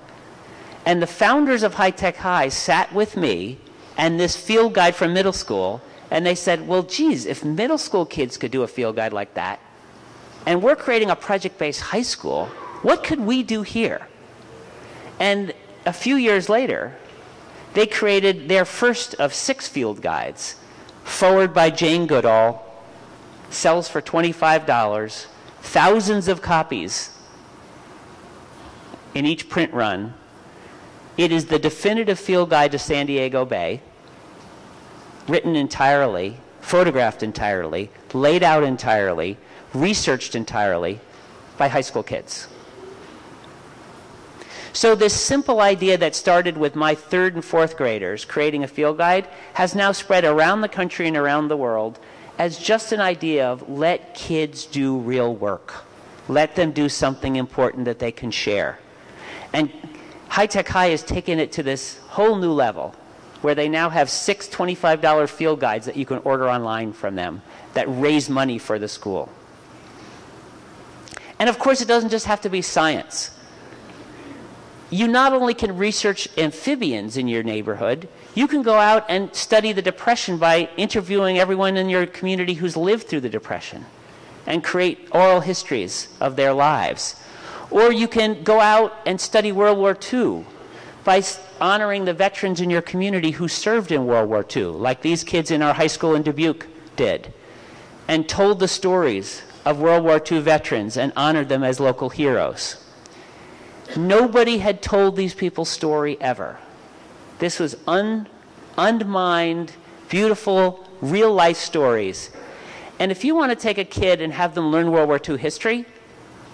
And the founders of High Tech High sat with me and this field guide from middle school, and they said, well, geez, if middle school kids could do a field guide like that, and we're creating a project based high school, what could we do here? And a few years later, they created their first of six field guides, foreword by Jane Goodall, sells for $25, thousands of copies in each print run. It is the definitive field guide to San Diego Bay, written entirely, photographed entirely, laid out entirely, researched entirely by high school kids. So, this simple idea that started with my third and fourth graders creating a field guide has now spread around the country and around the world as just an idea of let kids do real work. Let them do something important that they can share. And High Tech High has taken it to this whole new level where they now have six $25 field guides that you can order online from them that raise money for the school. And of course, it doesn't just have to be science you not only can research amphibians in your neighborhood, you can go out and study the Depression by interviewing everyone in your community who's lived through the Depression and create oral histories of their lives. Or you can go out and study World War II by honoring the veterans in your community who served in World War II, like these kids in our high school in Dubuque did, and told the stories of World War II veterans and honored them as local heroes. Nobody had told these people story ever. This was un, unmined, beautiful, real life stories. And if you want to take a kid and have them learn World War II history,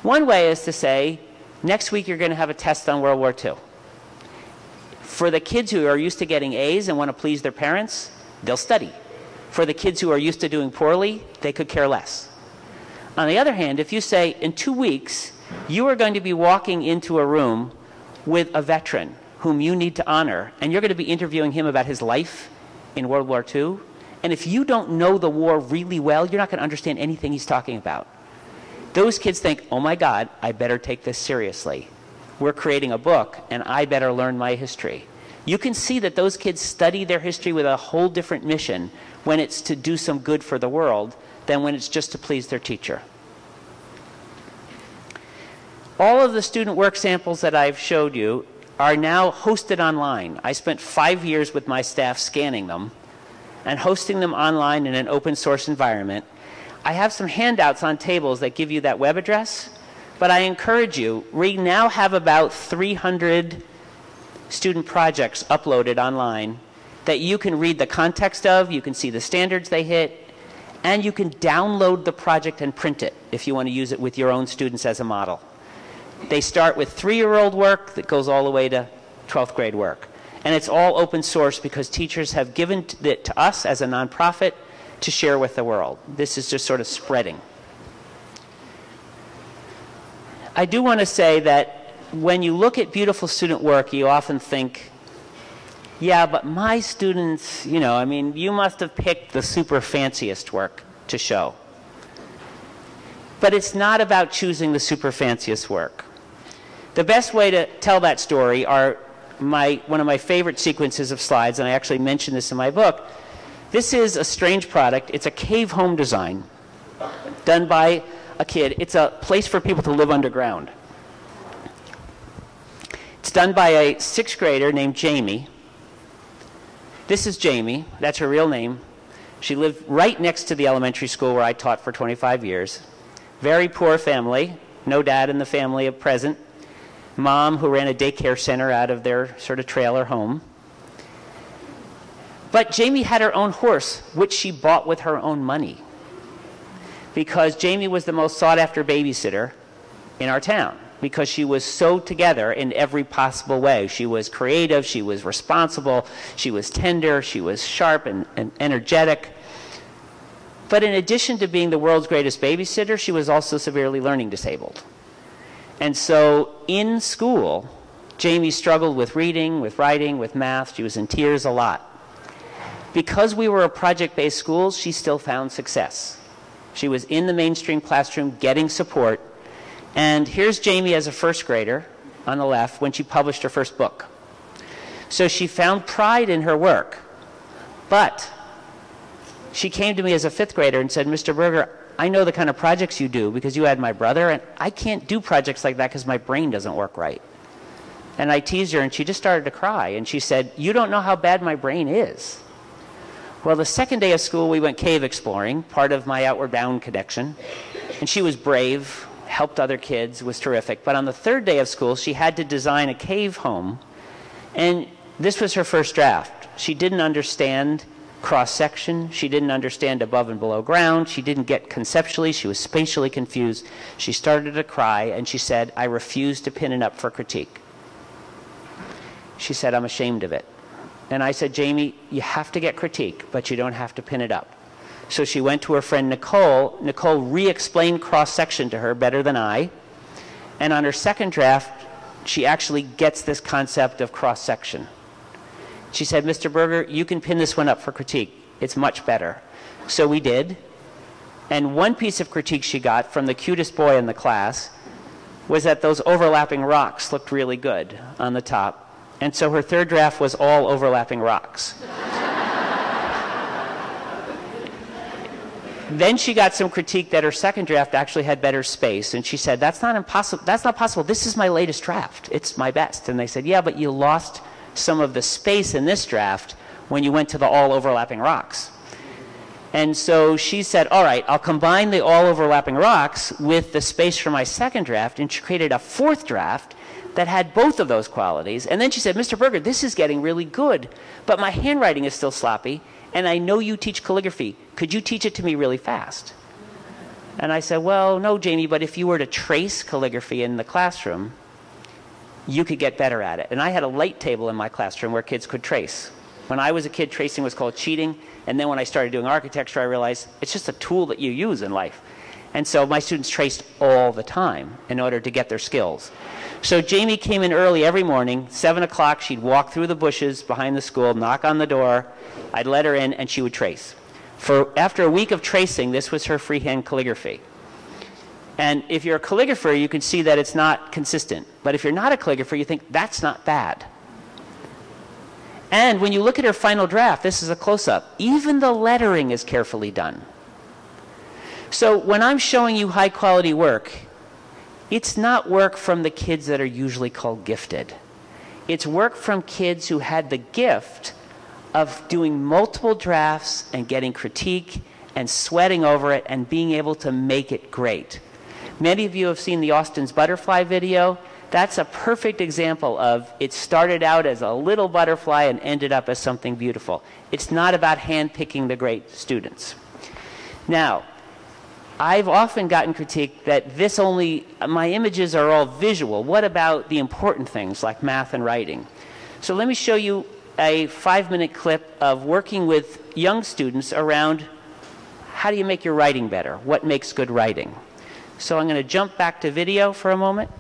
one way is to say, next week you're going to have a test on World War II. For the kids who are used to getting A's and want to please their parents, they'll study. For the kids who are used to doing poorly, they could care less. On the other hand, if you say, in two weeks, you are going to be walking into a room with a veteran whom you need to honor, and you're going to be interviewing him about his life in World War II. And if you don't know the war really well, you're not going to understand anything he's talking about. Those kids think, oh my God, I better take this seriously. We're creating a book, and I better learn my history. You can see that those kids study their history with a whole different mission when it's to do some good for the world than when it's just to please their teacher. All of the student work samples that I've showed you are now hosted online. I spent five years with my staff scanning them and hosting them online in an open source environment. I have some handouts on tables that give you that web address, but I encourage you, we now have about 300 student projects uploaded online that you can read the context of, you can see the standards they hit, and you can download the project and print it if you want to use it with your own students as a model. They start with three year old work that goes all the way to 12th grade work. And it's all open source because teachers have given it to us as a nonprofit to share with the world. This is just sort of spreading. I do want to say that when you look at beautiful student work, you often think, yeah, but my students, you know, I mean, you must have picked the super fanciest work to show. But it's not about choosing the super fanciest work. The best way to tell that story are my, one of my favorite sequences of slides, and I actually mention this in my book. This is a strange product. It's a cave home design done by a kid. It's a place for people to live underground. It's done by a sixth grader named Jamie. This is Jamie. That's her real name. She lived right next to the elementary school where I taught for 25 years. Very poor family. No dad in the family at present. Mom, who ran a daycare center out of their sort of trailer home. But Jamie had her own horse, which she bought with her own money. Because Jamie was the most sought after babysitter in our town because she was so together in every possible way. She was creative, she was responsible, she was tender, she was sharp and, and energetic. But in addition to being the world's greatest babysitter, she was also severely learning disabled. And so in school, Jamie struggled with reading, with writing, with math. She was in tears a lot. Because we were a project based school, she still found success. She was in the mainstream classroom getting support. And here's Jamie as a first grader on the left when she published her first book. So she found pride in her work. But she came to me as a fifth grader and said, Mr. Berger, I know the kind of projects you do because you had my brother, and I can't do projects like that because my brain doesn't work right. And I teased her, and she just started to cry. And she said, You don't know how bad my brain is. Well, the second day of school, we went cave exploring, part of my Outward Bound connection. And she was brave, helped other kids, was terrific. But on the third day of school, she had to design a cave home. And this was her first draft. She didn't understand cross section. She didn't understand above and below ground. She didn't get conceptually. She was spatially confused. She started to cry and she said, I refuse to pin it up for critique. She said, I'm ashamed of it. And I said, Jamie, you have to get critique, but you don't have to pin it up. So she went to her friend Nicole. Nicole re explained cross section to her better than I. And on her second draft, she actually gets this concept of cross section. She said, Mr. Berger, you can pin this one up for critique. It's much better. So we did. And one piece of critique she got from the cutest boy in the class was that those overlapping rocks looked really good on the top. And so her third draft was all overlapping rocks. Then she got some critique that her second draft actually had better space and she said that's not impossible that's not possible this is my latest draft it's my best and they said yeah but you lost some of the space in this draft when you went to the all overlapping rocks. And so she said, All right, I'll combine the all overlapping rocks with the space for my second draft. And she created a fourth draft that had both of those qualities. And then she said, Mr. Berger, this is getting really good, but my handwriting is still sloppy. And I know you teach calligraphy. Could you teach it to me really fast? And I said, Well, no, Jamie, but if you were to trace calligraphy in the classroom, you could get better at it. And I had a light table in my classroom where kids could trace. When I was a kid, tracing was called cheating. And then when I started doing architecture, I realized it's just a tool that you use in life. And so my students traced all the time in order to get their skills. So Jamie came in early every morning, 7 o'clock. She'd walk through the bushes behind the school, knock on the door. I'd let her in, and she would trace. For after a week of tracing, this was her freehand calligraphy. And if you're a calligrapher, you can see that it's not consistent. But if you're not a calligrapher, you think that's not bad. And when you look at her final draft, this is a close up, even the lettering is carefully done. So when I'm showing you high quality work, it's not work from the kids that are usually called gifted. It's work from kids who had the gift of doing multiple drafts and getting critique and sweating over it and being able to make it great. Many of you have seen the Austin's butterfly video. That's a perfect example of it started out as a little butterfly and ended up as something beautiful. It's not about handpicking the great students. Now, I've often gotten critique that this only, my images are all visual. What about the important things like math and writing? So let me show you a five minute clip of working with young students around how do you make your writing better? What makes good writing? So I'm going to jump back to video for a moment.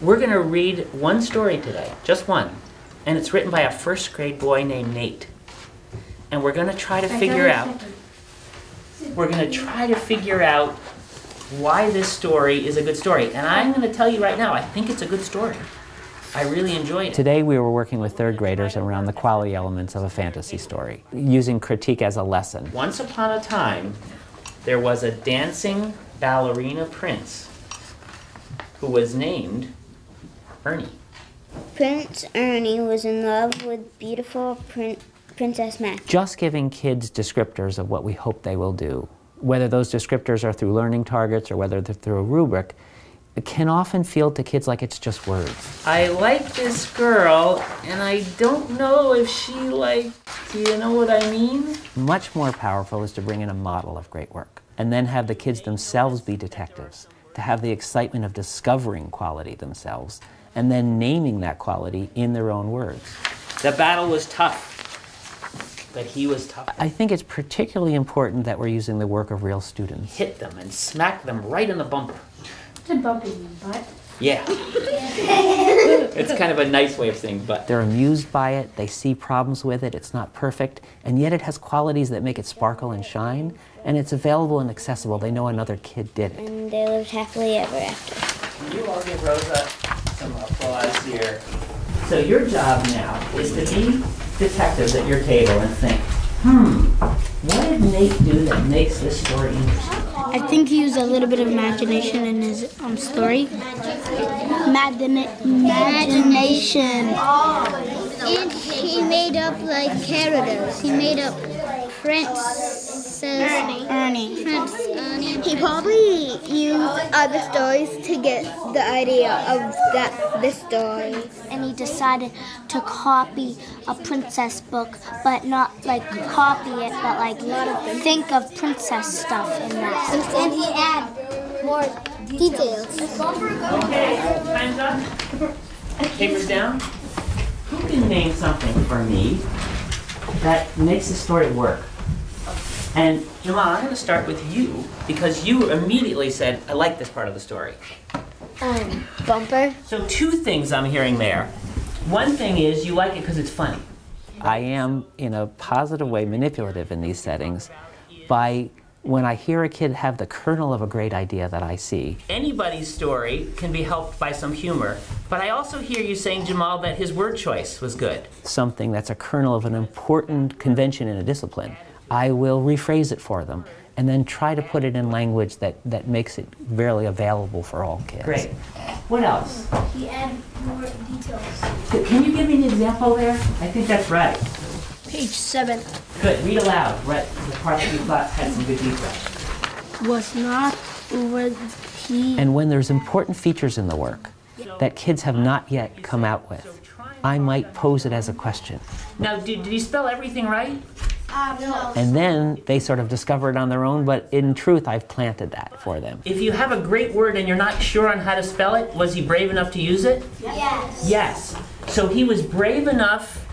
We're going to read one story today, just one. And it's written by a first grade boy named Nate. And we're going to try to figure out we're going to try to figure out why this story is a good story. And I'm going to tell you right now, I think it's a good story. I really enjoyed it. Today we were working with third graders around the quality elements of a fantasy story, using critique as a lesson. Once upon a time, there was a dancing ballerina prince who was named Ernie. Prince Ernie was in love with beautiful prin- Princess Mac. Just giving kids descriptors of what we hope they will do, whether those descriptors are through learning targets or whether they're through a rubric, it can often feel to kids like it's just words. I like this girl, and I don't know if she like. Do you know what I mean? Much more powerful is to bring in a model of great work and then have the kids themselves be detectives, to have the excitement of discovering quality themselves and then naming that quality in their own words. The battle was tough, but he was tough. I think it's particularly important that we're using the work of real students. Hit them and smack them right in the bumper. To bump in the butt. Yeah. it's kind of a nice way of saying but. They're amused by it, they see problems with it, it's not perfect, and yet it has qualities that make it sparkle and shine, and it's available and accessible. They know another kid did it. And they lived happily ever after. Can you all give Rosa some applause here? So your job now is to be detectives at your table and think, hmm, what did Nate do that makes this story interesting? I think he used a little bit of imagination in his um, story. Madina- imagination. And he made up like characters. He made up Princess Ernie. Prince Ernie. He probably used other stories to get the idea of that this story. And he decided to copy a princess book, but not like copy it, but like think of princess stuff in that. And he add more details. Okay, time's up. Papers down. Who can name something for me that makes the story work? And Jamal, I'm going to start with you because you immediately said, I like this part of the story. Um, bumper. So, two things I'm hearing there. One thing is you like it because it's funny. I am, in a positive way, manipulative in these settings by when I hear a kid have the kernel of a great idea that I see. Anybody's story can be helped by some humor, but I also hear you saying, Jamal, that his word choice was good. Something that's a kernel of an important convention in a discipline. I will rephrase it for them and then try to put it in language that, that makes it really available for all kids. Great. What else? He added more details. Can you give me an example there? I think that's right. Page seven. Good. Read aloud. Right, the part that you thought had some good detail. Was not over he. And when there's important features in the work that kids have not yet come out with, I might pose it as a question. Now, did, did he spell everything right? Um, no. And then they sort of discover it on their own, but in truth, I've planted that for them. If you have a great word and you're not sure on how to spell it, was he brave enough to use it? Yes. Yes. So he was brave enough,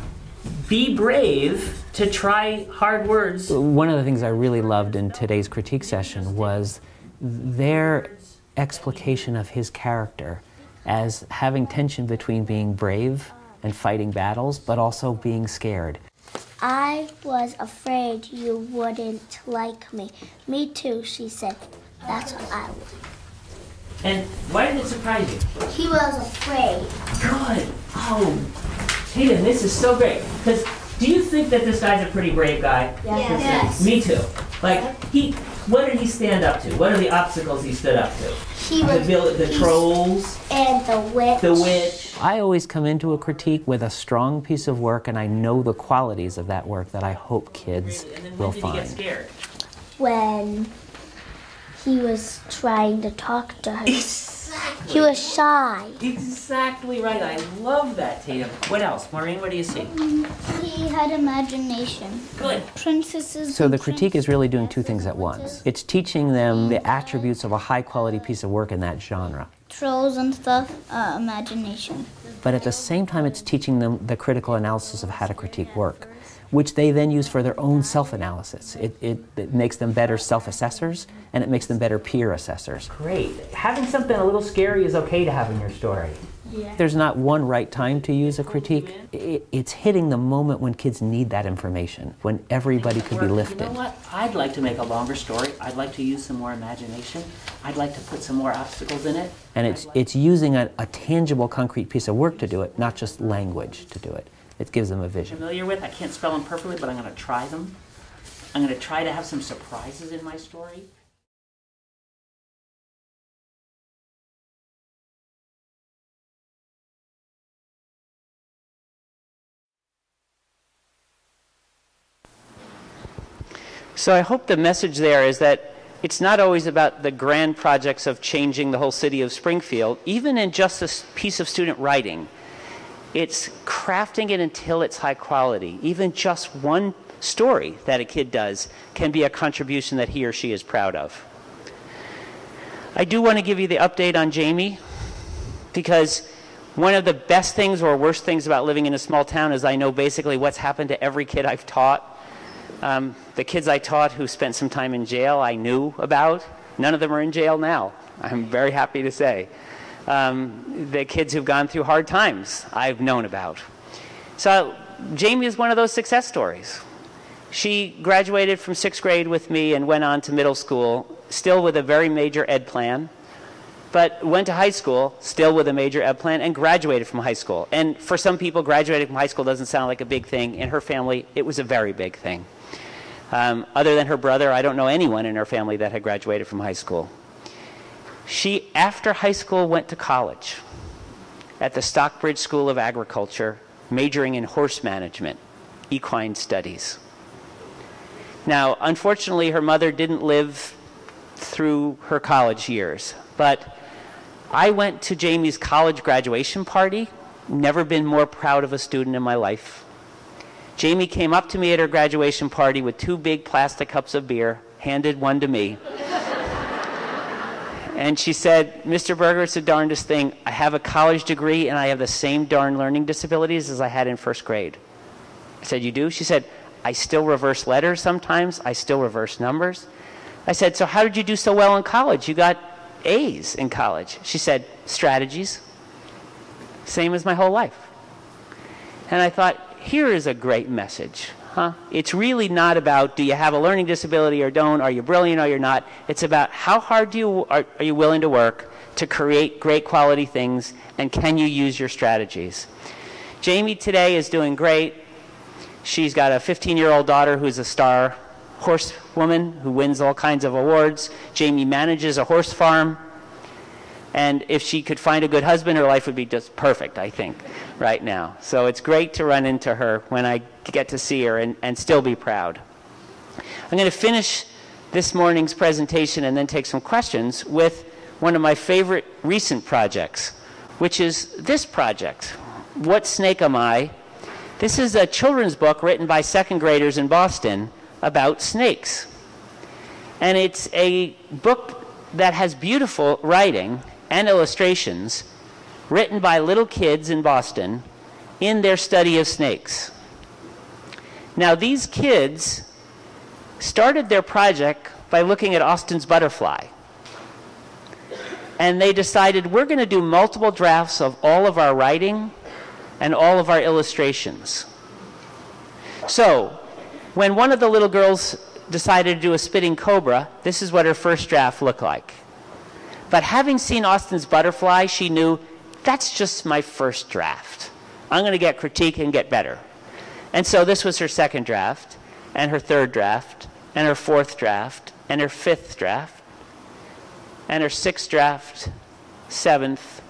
be brave, to try hard words. One of the things I really loved in today's critique session was their explication of his character as having tension between being brave and fighting battles, but also being scared. I was afraid you wouldn't like me. Me too, she said. That's what I was. And why did it surprise you? He was afraid. Good. Oh, Tatum, this is so great. Because do you think that this guy's a pretty brave guy? Yes. Yes. Me too. Like he, what did he stand up to? What are the obstacles he stood up to? He the, was vill- the trolls, And the witch. the witch. I always come into a critique with a strong piece of work, and I know the qualities of that work that I hope kids will Did he get find. scared? When he was trying to talk to her. He was shy. Exactly right. I love that, Tatum. What else, Maureen? What do you see? He had imagination. Good. Princesses. So the critique is really doing two things at once. It's teaching them the attributes of a high quality piece of work in that genre. Trolls and stuff. Uh, imagination. But at the same time, it's teaching them the critical analysis of how to critique work, which they then use for their own self analysis. It, it, it makes them better self assessors and it makes them better peer assessors. Great. Having something a little scary is okay to have in your story. Yeah. There's not one right time to use a critique. It, It's hitting the moment when kids need that information, when everybody could be lifted. You know what? I'd like to make a longer story. I'd like to use some more imagination. I'd like to put some more obstacles in it. And it's, it's using a, a tangible, concrete piece of work to do it, not just language to do it. It gives them a vision. Familiar with? I can't spell them perfectly, but I'm going to try them. I'm going to try to have some surprises in my story. So I hope the message there is that it's not always about the grand projects of changing the whole city of Springfield, even in just a piece of student writing. It's crafting it until it's high quality. Even just one story that a kid does can be a contribution that he or she is proud of. I do want to give you the update on Jamie because one of the best things or worst things about living in a small town is I know basically what's happened to every kid I've taught um, the kids I taught who spent some time in jail, I knew about. None of them are in jail now, I'm very happy to say. Um, the kids who've gone through hard times, I've known about. So, Jamie is one of those success stories. She graduated from sixth grade with me and went on to middle school, still with a very major ed plan, but went to high school, still with a major ed plan, and graduated from high school. And for some people, graduating from high school doesn't sound like a big thing. In her family, it was a very big thing. Um, other than her brother, I don't know anyone in her family that had graduated from high school. She, after high school, went to college at the Stockbridge School of Agriculture, majoring in horse management, equine studies. Now, unfortunately, her mother didn't live through her college years, but I went to Jamie's college graduation party. Never been more proud of a student in my life. Jamie came up to me at her graduation party with two big plastic cups of beer, handed one to me. And she said, Mr. Berger, it's the darndest thing. I have a college degree and I have the same darn learning disabilities as I had in first grade. I said, You do? She said, I still reverse letters sometimes, I still reverse numbers. I said, So how did you do so well in college? You got A's in college. She said, Strategies. Same as my whole life. And I thought, here is a great message. Huh? It's really not about do you have a learning disability or don't, are you brilliant or you're not. It's about how hard do you, are, are you willing to work to create great quality things and can you use your strategies. Jamie today is doing great. She's got a 15 year old daughter who's a star horsewoman who wins all kinds of awards. Jamie manages a horse farm. And if she could find a good husband, her life would be just perfect, I think, right now. So it's great to run into her when I get to see her and, and still be proud. I'm going to finish this morning's presentation and then take some questions with one of my favorite recent projects, which is this project, What Snake Am I? This is a children's book written by second graders in Boston about snakes. And it's a book that has beautiful writing and illustrations written by little kids in Boston in their study of snakes. Now, these kids started their project by looking at Austin's butterfly. And they decided we're going to do multiple drafts of all of our writing and all of our illustrations. So, when one of the little girls decided to do a spitting cobra, this is what her first draft looked like. But having seen Austin's butterfly, she knew that's just my first draft. I'm going to get critique and get better. And so this was her second draft, and her third draft, and her fourth draft, and her fifth draft, and her sixth draft, seventh,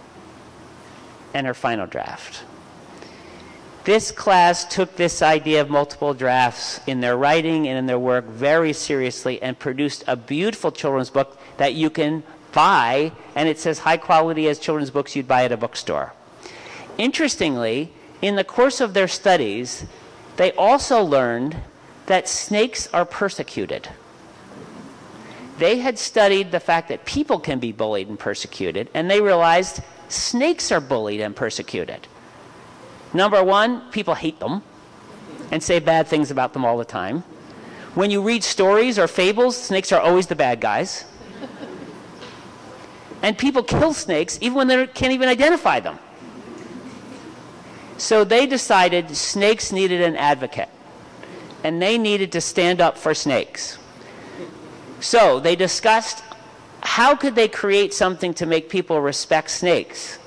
and her final draft. This class took this idea of multiple drafts in their writing and in their work very seriously and produced a beautiful children's book that you can buy, and it says high quality as children's books you'd buy at a bookstore. Interestingly, in the course of their studies, they also learned that snakes are persecuted. They had studied the fact that people can be bullied and persecuted, and they realized snakes are bullied and persecuted. Number one, people hate them and say bad things about them all the time. When you read stories or fables, snakes are always the bad guys. And people kill snakes even when they can't even identify them. So they decided snakes needed an advocate, and they needed to stand up for snakes. So they discussed how could they create something to make people respect snakes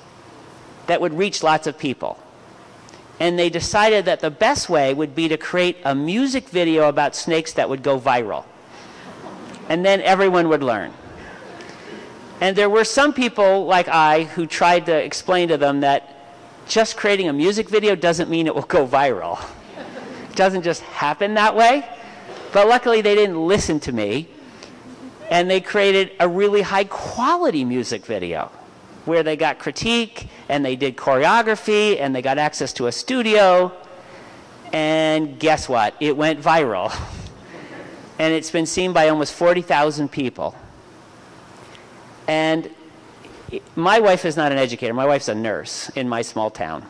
that would reach lots of people. And they decided that the best way would be to create a music video about snakes that would go viral. And then everyone would learn. And there were some people like I who tried to explain to them that just creating a music video doesn't mean it will go viral. It doesn't just happen that way. But luckily, they didn't listen to me. And they created a really high quality music video where they got critique and they did choreography and they got access to a studio. And guess what? It went viral. and it's been seen by almost 40,000 people. And my wife is not an educator. My wife's a nurse in my small town,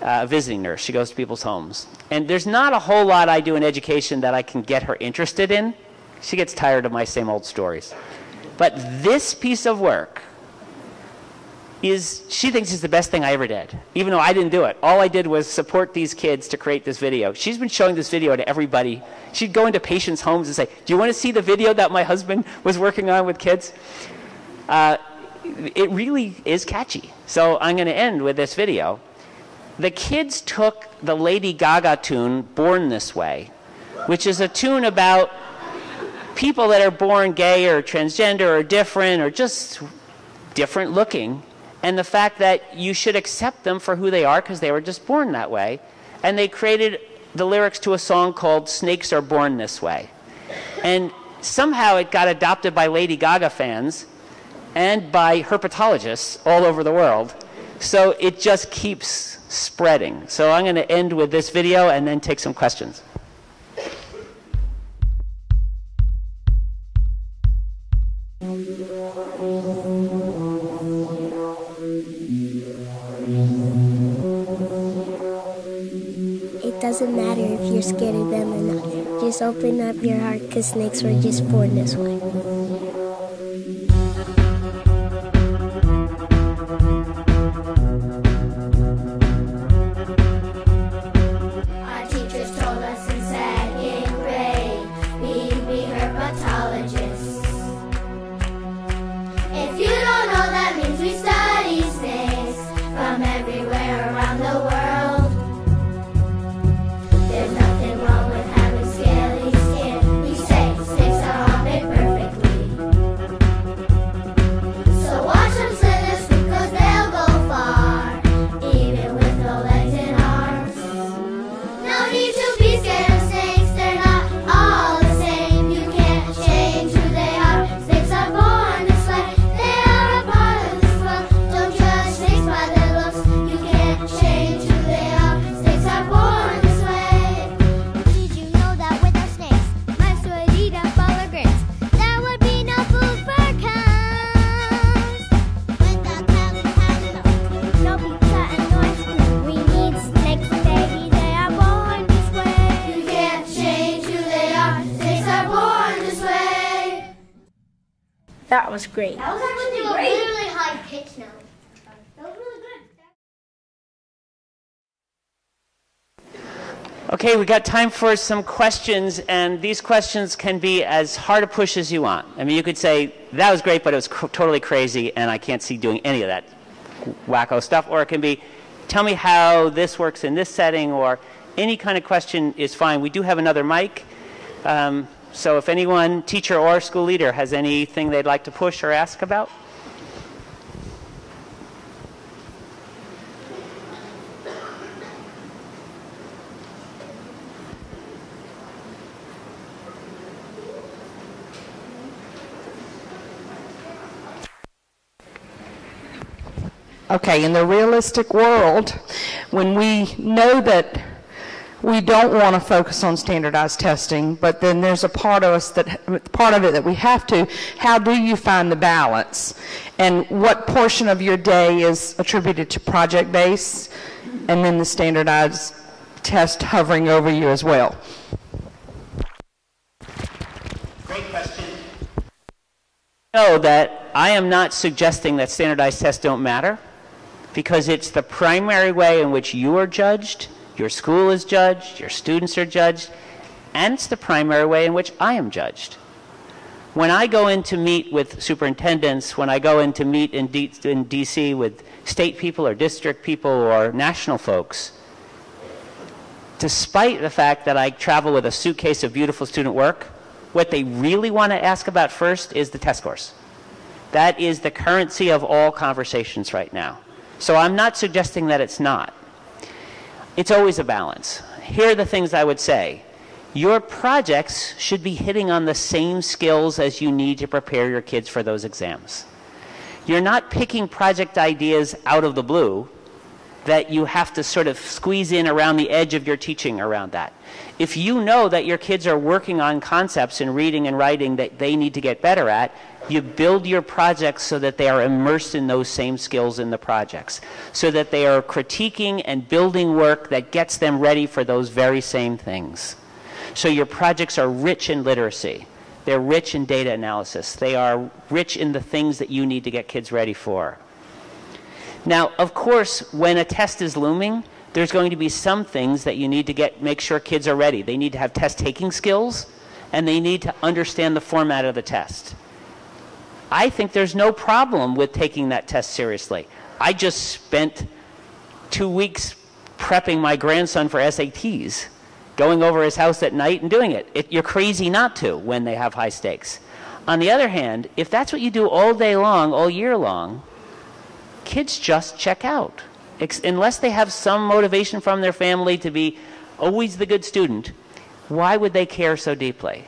uh, a visiting nurse. She goes to people's homes. And there's not a whole lot I do in education that I can get her interested in. She gets tired of my same old stories. But this piece of work is, she thinks is the best thing I ever did, even though I didn't do it. All I did was support these kids to create this video. She's been showing this video to everybody. She'd go into patients' homes and say, Do you want to see the video that my husband was working on with kids? Uh, it really is catchy. So I'm going to end with this video. The kids took the Lady Gaga tune, Born This Way, which is a tune about people that are born gay or transgender or different or just different looking, and the fact that you should accept them for who they are because they were just born that way. And they created the lyrics to a song called Snakes Are Born This Way. And somehow it got adopted by Lady Gaga fans and by herpetologists all over the world. So it just keeps spreading. So I'm going to end with this video and then take some questions. It doesn't matter if you're scared of them or not. Just open up your heart because snakes were just born this way. If you was great. That was actually a really high pitch note. That was really good. Okay, we got time for some questions, and these questions can be as hard a push as you want. I mean, you could say, that was great, but it was cr- totally crazy, and I can't see doing any of that wacko stuff. Or it can be, tell me how this works in this setting, or any kind of question is fine. We do have another mic. Um, so if anyone, teacher or school leader, has anything they'd like to push or ask about, Okay, in the realistic world, when we know that we don't want to focus on standardized testing, but then there's a part of us that part of it that we have to. How do you find the balance? And what portion of your day is attributed to project base, and then the standardized test hovering over you as well? Great question. Know that I am not suggesting that standardized tests don't matter. because it's the primary way in which you are judged, your school is judged, your students are judged, and it's the primary way in which I am judged. When I go in to meet with superintendents, when I go in to meet in, D- in DC with state people or district people or national folks, despite the fact that I travel with a suitcase of beautiful student work, what they really want to ask about first is the test scores. That is the currency of all conversations right now. So I'm not suggesting that it's not. It's always a balance. Here are the things I would say. Your projects should be hitting on the same skills as you need to prepare your kids for those exams. You're not picking project ideas out of the blue that you have to sort of squeeze in around the edge of your teaching around that. If you know that your kids are working on concepts in reading and writing that they need to get better at, you build your projects so that they are immersed in those same skills in the projects, so that they are critiquing and building work that gets them ready for those very same things. So your projects are rich in literacy. They're rich in data analysis. They are rich in the things that you need to get kids ready for. Now, of course, when a test is looming, there's going to be some things that you need to get make sure kids are ready. They need to have test taking skills and they need to understand the format of the test. I think there's no problem with taking that test seriously. I just spent 2 weeks prepping my grandson for SATs, going over his house at night and doing it. it. You're crazy not to when they have high stakes. On the other hand, if that's what you do all day long, all year long, kids just check out. Unless they have some motivation from their family to be always the good student, why would they care so deeply?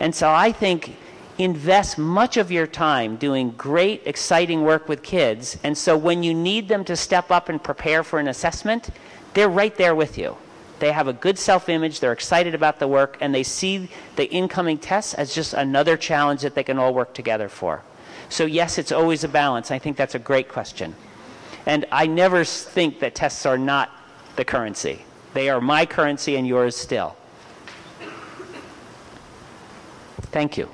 And so I think invest much of your time doing great, exciting work with kids. And so when you need them to step up and prepare for an assessment, they're right there with you. They have a good self image, they're excited about the work, and they see the incoming tests as just another challenge that they can all work together for. So, yes, it's always a balance. I think that's a great question. And I never think that tests are not the currency. They are my currency and yours still. Thank you.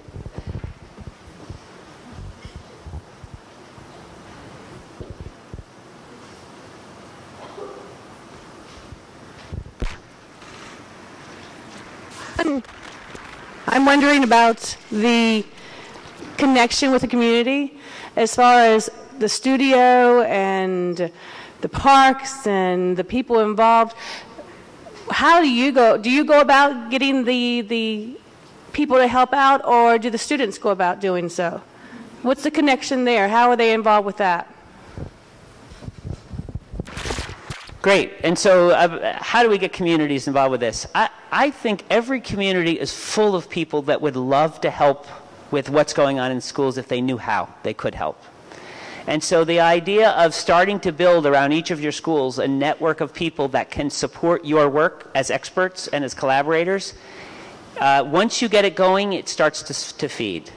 I'm wondering about the connection with the community as far as the studio and the parks and the people involved. How do you go? Do you go about getting the, the people to help out, or do the students go about doing so? What's the connection there? How are they involved with that? Great. And so, uh, how do we get communities involved with this? I, I think every community is full of people that would love to help with what's going on in schools if they knew how they could help. And so the idea of starting to build around each of your schools a network of people that can support your work as experts and as collaborators, uh, once you get it going, it starts to, to feed.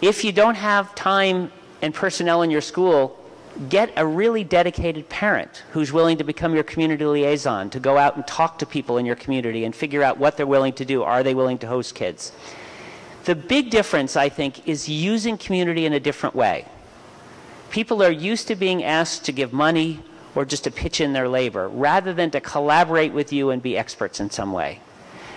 If you don't have time and personnel in your school, get a really dedicated parent who's willing to become your community liaison, to go out and talk to people in your community and figure out what they're willing to do. Are they willing to host kids? The big difference, I think, is using community in a different way. People are used to being asked to give money or just to pitch in their labor rather than to collaborate with you and be experts in some way.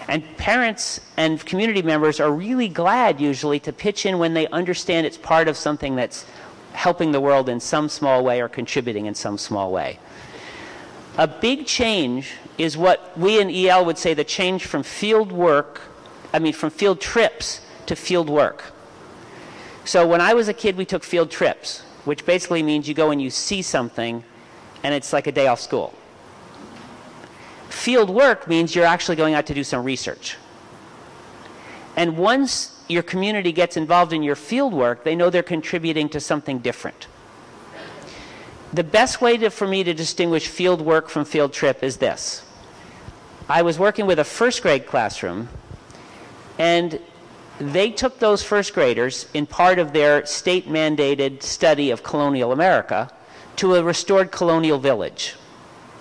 And parents and community members are really glad usually to pitch in when they understand it's part of something that's helping the world in some small way or contributing in some small way. A big change is what we in EL would say the change from field work, I mean, from field trips to field work. So when I was a kid, we took field trips, which basically means you go and you see something, and it's like a day off school. Field work means you're actually going out to do some research. And once your community gets involved in your field work, they know they're contributing to something different. The best way to, for me to distinguish field work from field trip is this. I was working with a first grade classroom, and they took those first graders in part of their state mandated study of colonial America to a restored colonial village.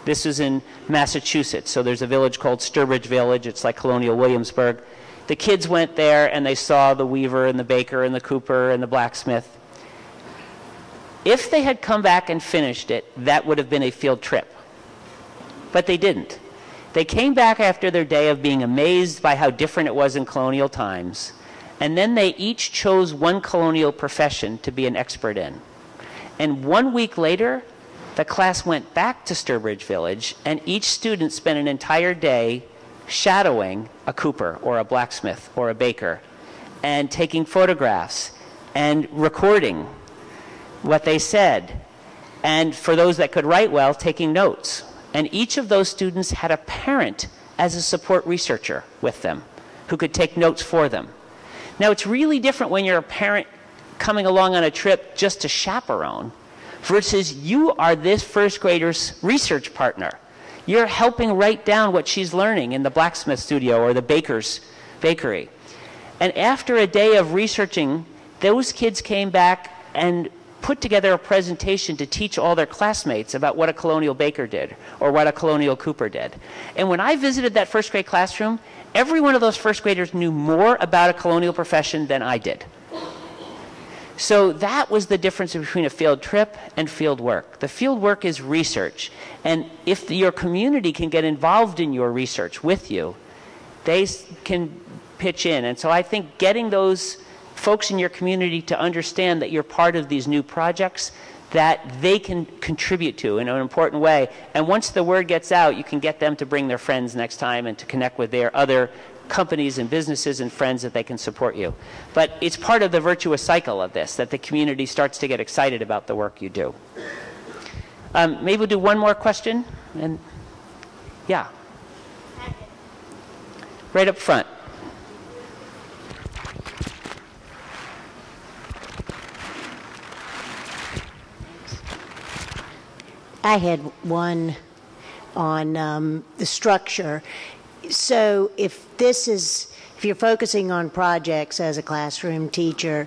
This was in Massachusetts, so there's a village called Sturbridge Village. It's like colonial Williamsburg. The kids went there and they saw the weaver and the baker and the cooper and the blacksmith. If they had come back and finished it, that would have been a field trip. But they didn't. They came back after their day of being amazed by how different it was in colonial times, and then they each chose one colonial profession to be an expert in. And one week later, the class went back to Sturbridge Village, and each student spent an entire day shadowing a cooper or a blacksmith or a baker and taking photographs and recording what they said. And for those that could write well, taking notes. And each of those students had a parent as a support researcher with them who could take notes for them. Now, it's really different when you're a parent coming along on a trip just to chaperone versus you are this first grader's research partner. You're helping write down what she's learning in the blacksmith studio or the baker's bakery. And after a day of researching, those kids came back and put together a presentation to teach all their classmates about what a colonial baker did or what a colonial cooper did. And when I visited that first grade classroom, every one of those first graders knew more about a colonial profession than I did. So that was the difference between a field trip and field work. The field work is research. And if your community can get involved in your research with you, they can pitch in. And so I think getting those folks in your community to understand that you're part of these new projects that they can contribute to in an important way. And once the word gets out, you can get them to bring their friends next time and to connect with their other companies and businesses and friends that they can support you. But it's part of the virtuous cycle of this that the community starts to get excited about the work you do. Um, maybe we'll do one more question. And yeah, right up front. I had one on um, the structure. So if this is, if you're focusing on projects as a classroom teacher,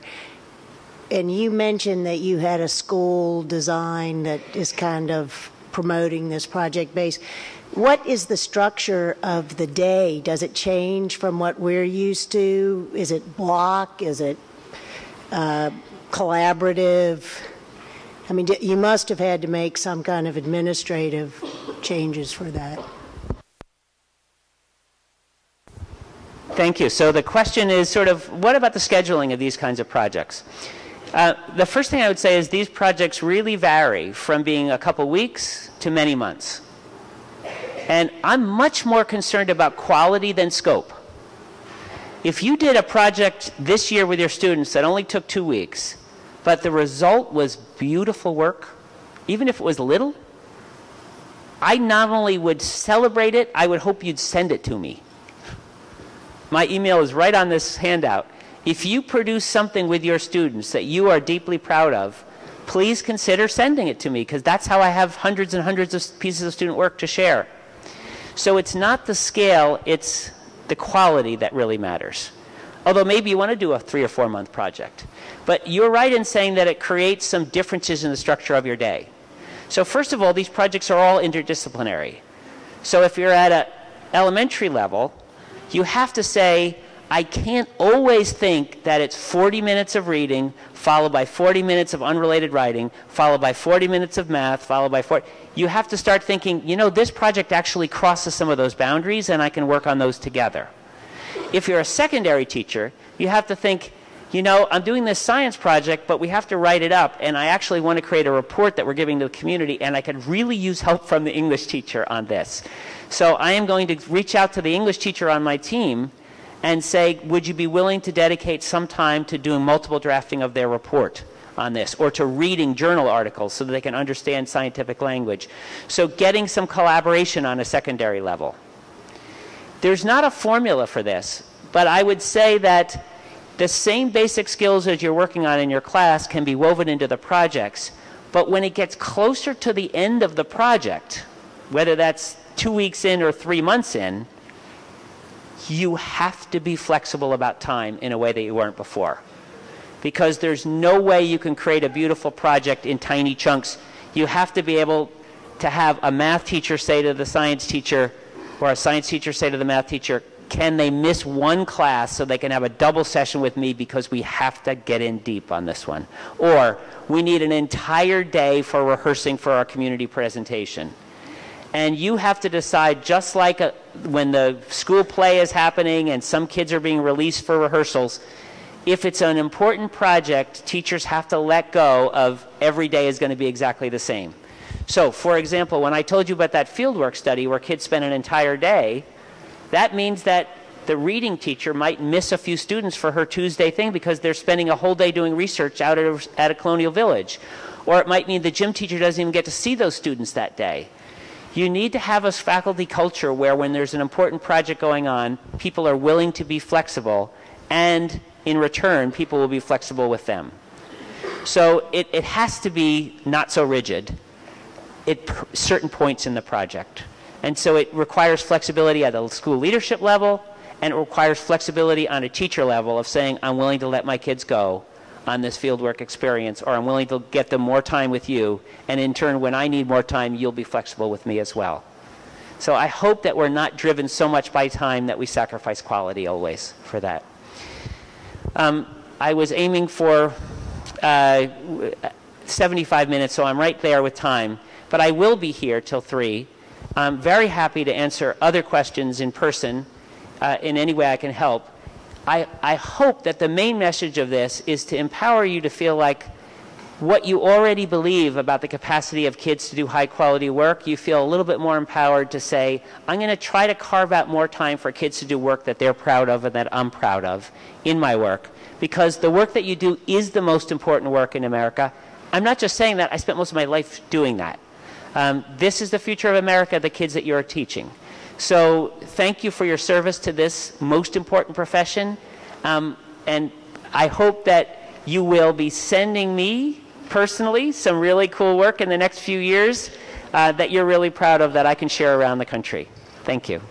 and you mentioned that you had a school design that is kind of promoting this project base. What is the structure of the day? Does it change from what we're used to? Is it block? Is it uh, collaborative? I mean, you must have had to make some kind of administrative changes for that. Thank you. So the question is sort of what about the scheduling of these kinds of projects? Uh, the first thing I would say is these projects really vary from being a couple weeks to many months. And I'm much more concerned about quality than scope. If you did a project this year with your students that only took two weeks, but the result was beautiful work, even if it was little, I not only would celebrate it, I would hope you'd send it to me. My email is right on this handout. If you produce something with your students that you are deeply proud of, please consider sending it to me because that's how I have hundreds and hundreds of pieces of student work to share. So it's not the scale, it's the quality that really matters. Although maybe you want to do a three or four month project. But you're right in saying that it creates some differences in the structure of your day. So first of all, these projects are all interdisciplinary. So if you're at an elementary level, you have to say, I can't always think that it's 40 minutes of reading, followed by 40 minutes of unrelated writing, followed by 40 minutes of math, followed by 40. You have to start thinking, you know, this project actually crosses some of those boundaries, and I can work on those together. If you're a secondary teacher, you have to think, you know, I'm doing this science project, but we have to write it up, and I actually want to create a report that we're giving to the community, and I could really use help from the English teacher on this. So I am going to reach out to the English teacher on my team and say, would you be willing to dedicate some time to doing multiple drafting of their report on this or to reading journal articles so that they can understand scientific language? So getting some collaboration on a secondary level. There's not a formula for this, but I would say that the same basic skills as you're working on in your class can be woven into the projects, but when it gets closer to the end of the project, whether that's two weeks in or three months in, you have to be flexible about time in a way that you weren't before. Because there's no way you can create a beautiful project in tiny chunks. You have to be able to have a math teacher say to the science teacher, or a science teacher say to the math teacher, can they miss one class so they can have a double session with me because we have to get in deep on this one? Or we need an entire day for rehearsing for our community presentation. And you have to decide, just like a, when the school play is happening and some kids are being released for rehearsals, if it's an important project, teachers have to let go of every day is going to be exactly the same. So, for example, when I told you about that fieldwork study where kids spend an entire day, that means that the reading teacher might miss a few students for her Tuesday thing because they're spending a whole day doing research out at a, at a colonial village. Or it might mean the gym teacher doesn't even get to see those students that day. You need to have a faculty culture where when there's an important project going on, people are willing to be flexible and in return, people will be flexible with them. So it, it has to be not so rigid at certain points in the project. And so it requires flexibility at the school leadership level, and it requires flexibility on a teacher level of saying, I'm willing to let my kids go on this fieldwork experience, or I'm willing to get them more time with you, and in turn, when I need more time, you'll be flexible with me as well. So I hope that we're not driven so much by time that we sacrifice quality always for that. Um, I was aiming for uh, 75 minutes, so I'm right there with time. But I will be here till 3. I'm very happy to answer other questions in person uh, in any way I can help. I, I hope that the main message of this is to empower you to feel like what you already believe about the capacity of kids to do high quality work, you feel a little bit more empowered to say, I'm going to try to carve out more time for kids to do work that they're proud of and that I'm proud of in my work. Because the work that you do is the most important work in America. I'm not just saying that, I spent most of my life doing that. Um, this is the future of America, the kids that you're teaching. So thank you for your service to this most important profession. Um, and I hope that you will be sending me personally some really cool work in the next few years uh, that you're really proud of that I can share around the country. Thank you.